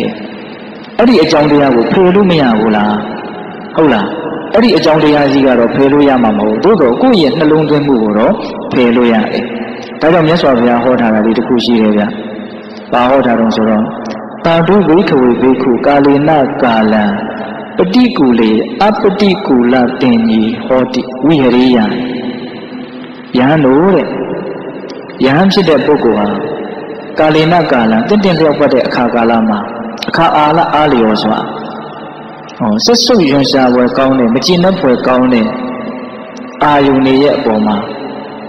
အဲ့ဒီအကြောင်းတရားကိုဖယ်လို့မရဘူးလားဟုတ်လား အဲ့ဒီအကြောင်းတရားကြီးကတော့ဖယ်လို့ရမှာမဟုတ်သို့တော့ကိုယ့်ရဲ့နှလုံးသွင်းမှုကိုတော့ဖယ်လို့ရတယ်။ဒါကြောင့်မြတ်စွာဘုရားဟောထားတာဒီတစ်ခုရှိတယ်ဗျ။ဘာဟောထားတော့ဆိုတော့တာတုဝိခဝေဘိက္ခုကာလေနကာလံပတိကူလေအပတိကူလတင်ကြီးဟောတိဝိဟရိယယဟန်တို့တဲ့ယဟန်ဖြစ်တဲ့ပုဂ္ဂိုလ်ဟာကာလေနကာလံတင့်တယ်လျောက်ပတ်တဲ့အခါကာလမှာအခါအာလအားလျော်စွာ ဟောဆက်စုပ်ရွံရှာဝယ်ကောင်းတဲ့မကျင်တဲ့ဖွယ်ကောင်းတဲ့အာယုန်ရဲ့အပေါ်မှာ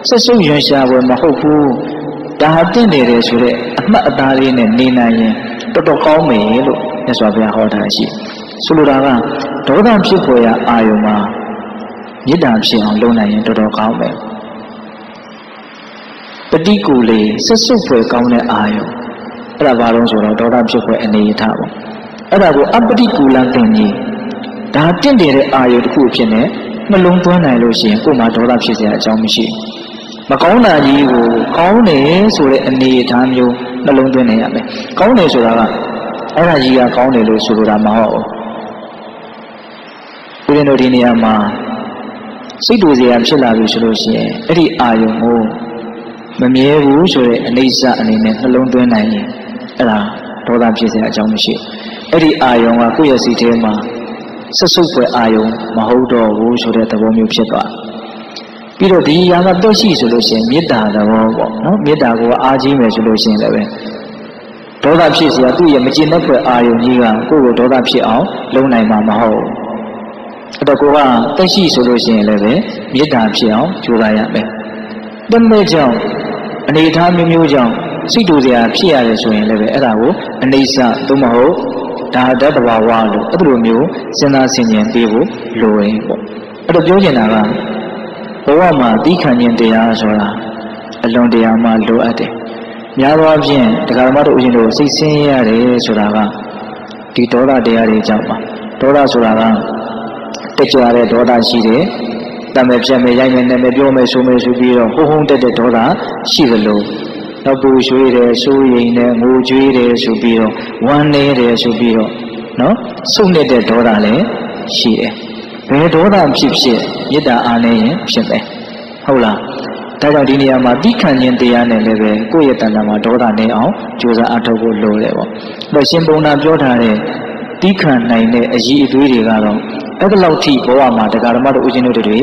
ဆက်စုပ်ရွံရှာဝယ်မဟုတ်ဘူးဒါဟာတင့်နေတယ်ဆိုတဲ့အမှတ်အသားလေးနဲ့နေနိုင်ရင်တော်တော်ကောင်းမယ်လို့မြတ်စွာဘုရားဟောထားရှိဆိုလိုတာကဒေါသဖြစ်ပေါ်ရာအာယုန်မှာမေတ္တာဖြစ်အောင်လုပ်နိုင်ရင်တော်တော်ကောင်းမယ်ပฏิကူလေးဆက်စုပ်ဖွယ်ကောင်းတဲ့အာယုန်အဲ့ဒါဘာလို့ဆိုတော့ဒေါသဖြစ်ဖွယ်အနေအထားပေါ့ အဲ့ဒါကိုအပတိကူလသင်ကြီးဒါတင့်တယ်တဲ့အာယုတစ်ခုဖြစ်နေနှလုံးသွင်းနိုင်လို့ရှိရင်ကိုယ်မှာဒေါသဖြစ်စရာအကြောင်းမရှိမကောင်းတာကြီးကိုကောင်းတယ်ဆိုတဲ့အနေအထားမျိုးနှလုံးသွင်းနေရမယ်ကောင်းတယ်ဆိုတာကအဲ့ဒါကြီးကကောင်းတယ်လို့ဆိုလိုတာမဟုတ်ဘူးဦးဇင်းတို့ဒီနေရာမှာစိတ်တူစရာဖြစ်လာပြီဆိုလို့ရှိရင်အဲ့ဒီအာယုံကိုမမြဲဘူးဆိုတဲ့အနေစအနေနဲ့နှလုံးသွင်းနိုင်ရင်အဲ့ဒါဒေါသဖြစ်စရာအကြောင်းမရှိဘူး အဲ့ဒီအာယုံကကိုယ့်ရဲ့စိတ်ထဲမှာဆက်စုပ်ွယ်အာယုံမဟုတ်တော့ဘူးဆိုတဲ့သဘောမျိုးဖြစ်သွားပြီးတော့ဒီရာကတက်ရှိဆိုလို့ရှိရင်မေတ္တာသဘောပေါ့နော်မေတ္တာကိုအားကြီးမယ်ဆိုလို့ရှိရင်လည်းဒေါသဖြစ်စရာသူ့ရဲ့မကျေနပ်ဖွယ်အာယုံကြီးကကိုယ့်ကိုဒေါသဖြစ်အောင်လုပ်နိုင်မှာမဟုတ်အဲ့တော့ကိုကတက်ရှိဆိုလို့ရှိရင်လည်းမေတ္တာဖြစ်အောင်ကြိုးစားရမယ်တမဲ့ကြောင့်အနေထားမျိုးမျိုးကြောင့်စိတ်တူစရာဖြစ်ရတယ်ဆိုရင်လည်းအဲ့ဒါကိုအနေဆသို့မဟုတ် ဒါတတဘာဝလို့အဲ့လိုမျိုးစဉ်းစားဆင်ခြင်ပေးဖို့လိုရင်ပေါ့အဲ့တော့ပြောချင်တာကဘဝမှာသီးခံခြင်းတရားဆိုတာအလွန်တရာမှလိုအပ်တယ်များသောအားဖြင့်တရားဓမ္မတို့ဦးဇင်းတို့စိတ်ဆင်းရဲရတယ်ဆိုတာကဒီဒေါသတရားတွေကြောင့်ပါဒေါသဆိုတာကတက်ကြွတဲ့ဒေါသရှိတယ်တမဲပြတ်မဲရိုက်မဲနဲ့မဲပြောမဲဆိုမဲဆိုပြီးတော့ဟုံဟုံတက်တဲ့ဒေါသရှိသလို နောက်ပူရွှေးတယ်စိုးရိမ်တယ်ငိုကြွေးတယ်ဆိုပြီးတော့ဝမ်းနေတယ်ဆိုပြီးတော့နော်စုပ်နေတဲ့ဒေါသလည်းရှိတယ်ဘယ်ဒေါသဖြစ်ဖြစ်မေတ္တာအားနဲ့ရင်ဖြစ်မယ်ဟုတ်လားဒါကြောင့်ဒီနေရာမှာတိခံခြင်းတရားနဲ့လည်းပဲကိုယ့်ရဲ့တဏ္ဍာမှာဒေါသနေအောင်ကြိုးစားအထောက်ဖို့လိုတယ်ပေါ့။ဒါရှင်ပုံနာပြောထားတဲ့တိခံနိုင်တဲ့အည်အသွေးတွေကတော့အဲ့ဒီလောက်ထိဘဝမှာတရားဓမ္မတို့ဦးဇင်းတို့တွေ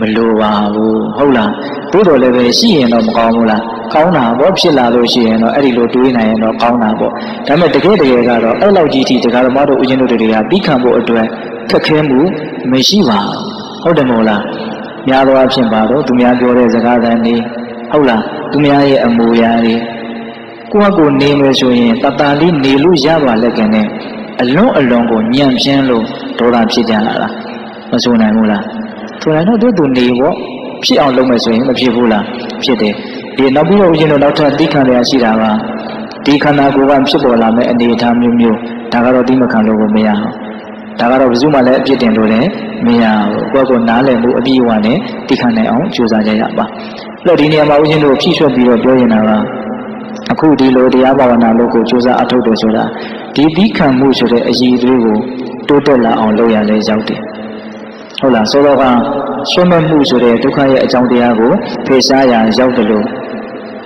မလိုပါဘူးဟုတ်လားသို့တော်လည်းပဲရှိရင်တော့မကောင်းဘူးလားကောင်းတာပေါ့ဖြစ်လာလို့ရှိရင်တော့အဲ့ဒီလိုတွေးနိုင်ရင်တော့ကောင်းတာပေါ့ဒါပေမဲ့တကယ်တကယ်ကတော့အဲ့လောက်ကြီးထိတရားဓမ္မတို့ဦးဇင်းတို့တွေကပြီးခံဖို့အတွက်ခက်ခဲမှုမရှိပါဘူးဟုတ်တယ်မို့လားများသောအားဖြင့်ပါတော့သူများပြောတဲ့စကားသံတွေဟုတ်လားသူများရဲ့အမူအရာတွေကိုယ့်အကိုနေမယ်ဆိုရင်တတလေးနေလို့ရပါလက်ကန်နဲ့အလွန်အလွန်ကိုညံ့ပြင်းလို့ဒေါသဖြစ်ကြလာတာမဆိုနိုင်ဘူးလား ဆိုရင်တော့သူသူနေပေါ့ဖြစ်အောင်လုပ်မယ်ဆိုရင်မဖြစ်ဘူးလားဖြစ်တယ်ဒီနောက်ပြီးတော့ဦးဇင်းတို့နောက်ထပ်သိခံရရှိတာကဒီခန္ဓာကိုယ်ကဖြစ်ပေါ်လာမဲ့အနေအထားမျိုးမျိုးဒါကတော့သိမခံလို့မရဘူးဒါကတော့ဘယ်သူမှလည်းအပြစ်တင်လို့လည်းမရဘူးကိုယ့်ကိုနားလည်မှုအပြည့်အဝနဲ့သိခံနိုင်အောင်ကြိုးစားကြရပါအဲ့တော့ဒီနေရာမှာဦးဇင်းတို့ဖြည့်ဆွတ်ပြီးတော့ပြောရင်တော့အခုဒီလိုတရားဘာဝနာလုပ်ကိုကြိုးစားအထောက်တယ်ဆိုတာဒီသီးခံမှုဆိုတဲ့အရေးအသွေးကိုတိုးတက်လာအောင်လုပ်ရလဲရောက်တယ် ဟုတ်လားဆိုတော့ကဆွမ်းမဲ့မှုဆိုတဲ့ဒုက္ခရဲ့အကြောင်းတရားကိုဖေရှားရရောက်တယ်လို့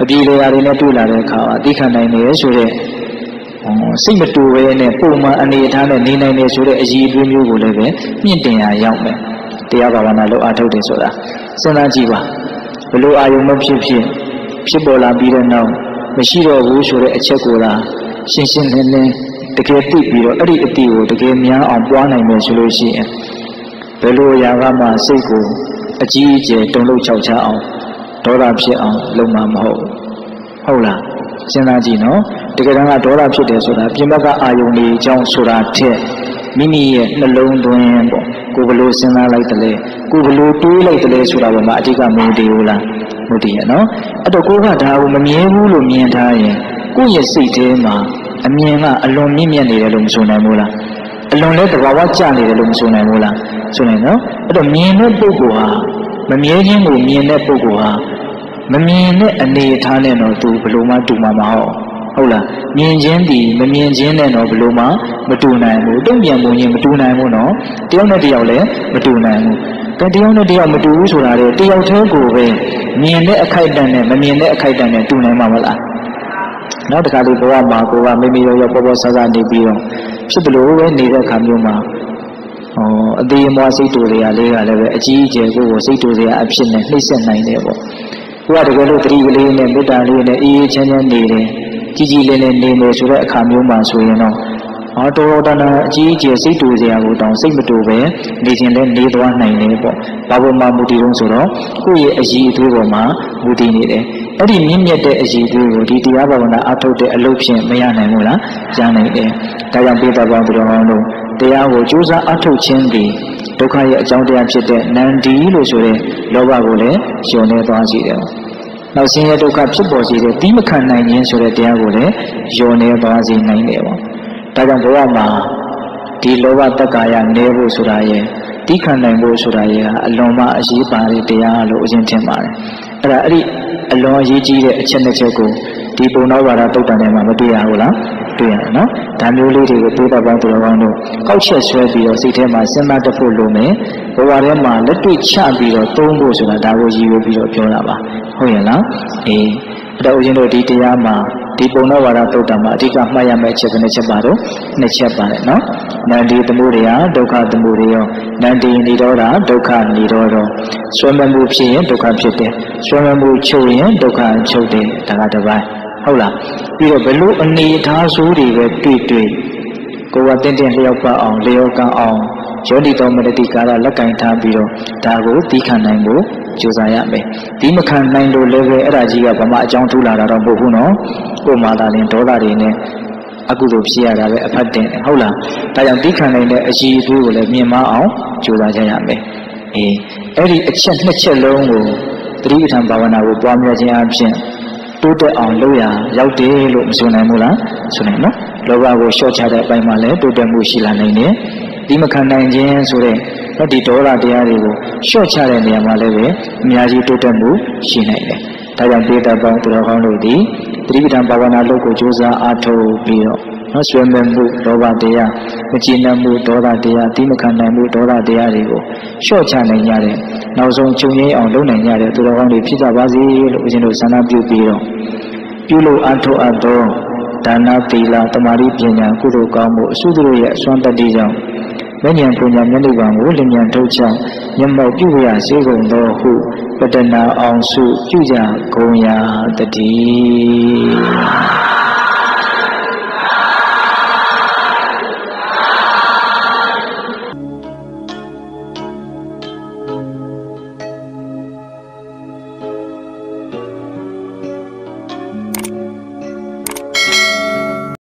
အပြေလေရာတွေနဲ့တွေ့လာတဲ့အခါအသိခံနိုင်နေရဆိုတဲ့စိတ်မတူဘဲနဲ့ပုံမှန်အနေအထားနဲ့နေနိုင်နေဆိုတဲ့အရေးအသွေးမျိုးကိုလည်းပဲမြင့်တင်ရရောက်မယ်တရားဘာဝနာလုပ်အားထုတ်တယ်ဆိုတာစဉ်းစားကြည့်ပါဘလို့အာယုံမဖြစ်ဖြစ်ဖြစ်ပေါ်လာပြီးတဲ့နောက်မရှိတော့ဘူးဆိုတဲ့အချက်ကိုလားရှင်းရှင်းလင်းလင်းတကယ်သိပြီးတော့အဲ့ဒီအတိကိုတကယ်များအောင်ပွားနိုင်မယ်ဆိုလို့ရှိရင် ဘယ်လိုအရာကမှစိတ်ကိုအကြီးအကျယ်တုံ့လောက်ချောက်ချအောင်ဒေါသဖြစ်အောင်လုပ်မှာမဟုတ်ဟုတ်လားစဉ်းစားကြည့်နော်တကယ်တမ်းကဒေါသဖြစ်တယ်ဆိုတာပြင်ဘက်ကအာယုန်တွေအကြောင်းဆိုတာထက်မိမိရဲ့နှလုံးသွင်းပေါ့ကိုဘလို့စဉ်းစားလိုက်တယ်လေကိုဘလို့တွေးလိုက်တယ်လေဆိုတာပေါ်မှာအဓိကမူတည်ဘူးလားမူတည်ရနော်အဲ့တော့ကိုကဒါကိုမမြင်ဘူးလို့မြင်ထားရင်ကိုယ့်ရဲ့စိတ်ထဲမှာအမြင်ကအလွန်မြင့်မြတ်နေတယ်လို့မဆိုနိုင်ဘူးလား အလွန်လဲတဘာဝကျနေတယ်လို့မဆိုနိုင်ဘူးလားဆိုနိုင်နော်အဲ့တော့မြင်တဲ့ပုဂ္ဂိုလ်ဟာမမြဲခြင်းကိုမြင်တဲ့ပုဂ္ဂိုလ်ဟာမမြင်တဲ့အနေအထားနဲ့တော့သူဘယ်လိုမှတူမှာမဟုတ်ဟုတ်လားမြင်ခြင်းဒီမမြင်ခြင်းနဲ့တော့ဘယ်လိုမှမတူနိုင်ဘူးတုံ့ပြန်ပုံချင်းမတူနိုင်ဘူးနော်တယောက်နဲ့တယောက်လည်းမတူနိုင်ဘူးကတယောက်နဲ့တယောက်မတူဘူးဆိုတာလေတယောက်တည်းကိုပဲမြင်တဲ့အခိုက်အတန့်နဲ့မမြင်တဲ့အခိုက်အတန့်နဲ့တူနိုင်မှာမလား နောက်တစ်ခါလေးဘဝမှာကိုကမိမိရောရောပေါ်ပေါ်ဆဆနေပြီးတော့ဖြစ်တယ်လို့ပဲနေတဲ့အခါမျိုးမှာဟောအသေးအမွားစိတ်တူတွေကလေးကလည်းပဲအကြီးအကျယ်ကိုကိုစိတ်တူတွေအဖြစ်နဲ့နှိမ့်ဆက်နိုင်တယ်ပေါ့ကိုကတကယ်လို့တတိကလေးနဲ့မေတ္တာလေးနဲ့အေးအေးချမ်းချမ်းနေတယ်ကြီးကြီးလေးလေးနေမယ်ဆိုတဲ့အခါမျိုးမှာဆိုရင်တော့ ဟောတော်တော်တန်တန်အကြီးအကျယ်စိတ်တူစရာကိုတောင်စိတ်မတူပဲနေခြင်းလဲနေသွားနိုင်တယ်ပေါ့ဘာလို့မှမူတည်လို့ဆိုတော့ကိုယ့်ရဲ့အည်အသွေးပေါ်မှာမူတည်နေတယ်အဲ့ဒီမြင့်မြတ်တဲ့အည်အသွေးကိုဒီတရားဘာဝနာအထုတ်တဲ့အလုပ်ဖြင့်မရနိုင်ဘူးလားရနိုင်တယ်ဒါကြောင့်ပိဋကပေါင်းသူတော်ကောင်းတို့တရားကိုကြိုးစားအထုတ်ခြင်းဒီဒုက္ခရဲ့အကြောင်းတရားဖြစ်တဲ့နန္ဒီလို့ဆိုတဲ့လောဘကိုလည်းယုံနေသွားစီတယ်နောက်ဆင်းရဲဒုက္ခဖြစ်ပေါ်စေတဲ့တီးမခံနိုင်ခြင်းဆိုတဲ့တရားကိုလည်းယုံနေသွားစေနိုင်တယ်ပေါ့ ဒါကြောင့်ဘဝမှာဒီလောဘတက္ကာယနေဖို့ဆိုတာရဲ့တီးခံနိုင်ဖို့ဆိုတာရဲ့အလွန်မှအရေးပါတဲ့တရားလို့အရင်ထင်ပါတယ်အဲ့ဒါအဲ့ဒီအလွန်အရေးကြီးတဲ့အချက်နှစ်ချက်ကိုဒီပုံတော်ဘာသာတုတ်တန်ထဲမှာမတွေ့ရဘူးလားတွေ့ရတယ်နော်ဒါမျိုးလေးတွေကိုသိတဲ့ပေါင်းသူတော်ကောင်းတို့ကောက်ချက်ဆွဲပြီးတော့စိတ်ထဲမှာစဉ်းစားတတ်ဖို့လိုမယ်ဘဝထဲမှာလက်တွေ့ချပြီးတော့သုံးဖို့ဆိုတာဒါကိုရည်ရွယ်ပြီးတော့ပြောတာပါဟုတ်ရဲ့လားအေးအဲ့တော့ဦးဇင်းတို့ဒီတရားမှာ ဒီပုံတော်ဝါဒသုတ်တံမှာအဓိကမှတ်ရမယ့်အချက်တစ်ချက်ပါတော့နှစ်ချက်ပါတယ်နော်နန္ဒီသမှုရိယဒုက္ခသမှုရိယောနန္ဒီនិရောဓဒုက္ခនិရောဓဆွဲမမှုဖြစ်ရင်ဒုက္ခဖြစ်တယ်ဆွဲမမှုချုပ်ရင်ဒုက္ခချုပ်တယ်ဒါကတစ်ပိုင်းဟုတ်လားပြီးတော့ဘလို့အနေထားဆိုးတွေပဲတွေ့တွေ့ကိုယ်ကတင့်တင့်လျောက်ပါအောင်လျောက်ကအောင်ယောနိတော်မရတိကာရလက်ကင်ထားပြီးတော့ဒါကိုသီးခံနိုင်ဖို့ ကြိုးစားရမယ်ဒီမခံနိုင်လို့လည်းပဲအဲ့ဒါကြီးကဘာမှအကြောင်းထူလာတာတော့မဟုတ်ဘူးနော်ကိုယ်မှသာရင်ဒေါသတွေနဲ့အကုသိုလ်ဖြစ်ရတာပဲအဖတ်တင်ဟုတ်လားဒါကြောင့်သီးခံနိုင်တဲ့အရှိအသွေးကိုလည်းမြင်မအောင်ကြိုးစားကြရမယ်အေးအဲ့ဒီအချက်နှစ်ချက်လုံးကိုသတိပဋ္ဌာန်ဘာဝနာကိုပွားများခြင်းအပြင်တိုးတက်အောင်လုပ်ရရောက်တယ်လို့မဆိုနိုင်ဘူးလားဆိုနိုင်နော်လောဘကိုလျှော့ချတဲ့အပိုင်းမှာလည်းတိုးတက်မှုရှိလာနိုင်တယ်ဒီမခံနိုင်ခြင်းဆိုတဲ့ ဒီဒေါသတရားတွေကိုလျှော့ချတဲ့နေရာမှာလည်းပဲအများကြီးတိုးတက်မှုရှိနိုင်တယ်ဒါကြောင့်ဒေတာပေါင်းသူတော်ကောင်းတို့ဒီသတိပဋ္ဌာန်ဘာဝနာလုပ်ကိုကြိုးစားအားထုတ်ပြီးတော့နော်ဆွေးမဲ့မှုဒေါသတရားမကြည်နပ်မှုဒေါသတရားတိမခံနိုင်မှုဒေါသတရားတွေကိုလျှော့ချနိုင်ကြတဲ့နောက်ဆုံးချုပ်ငြိမ်းအောင်လုပ်နိုင်ကြတဲ့သူတော်ကောင်းတွေဖြစ်ကြပါစေလို့ဦးဇင်းတို့ဆန္ဒပြုပြီးတော့ပြုလို့အားထုတ်အပ်သောဒါနသီလတမာတိပညာကုသိုလ်ကောင်းမှုအစုတို့ရဲ့အစွမ်းတတ္တိကြောင့် မဉ္ဇဉ်ပူညာမျက်နှိပ်ပါကိုလင်မြန်ထုတ်ချောင်းမျက်မှောက်ပြုရစေကုန်သောဟုပတနာအောင်စုပြုကြကုန်ရာတည်း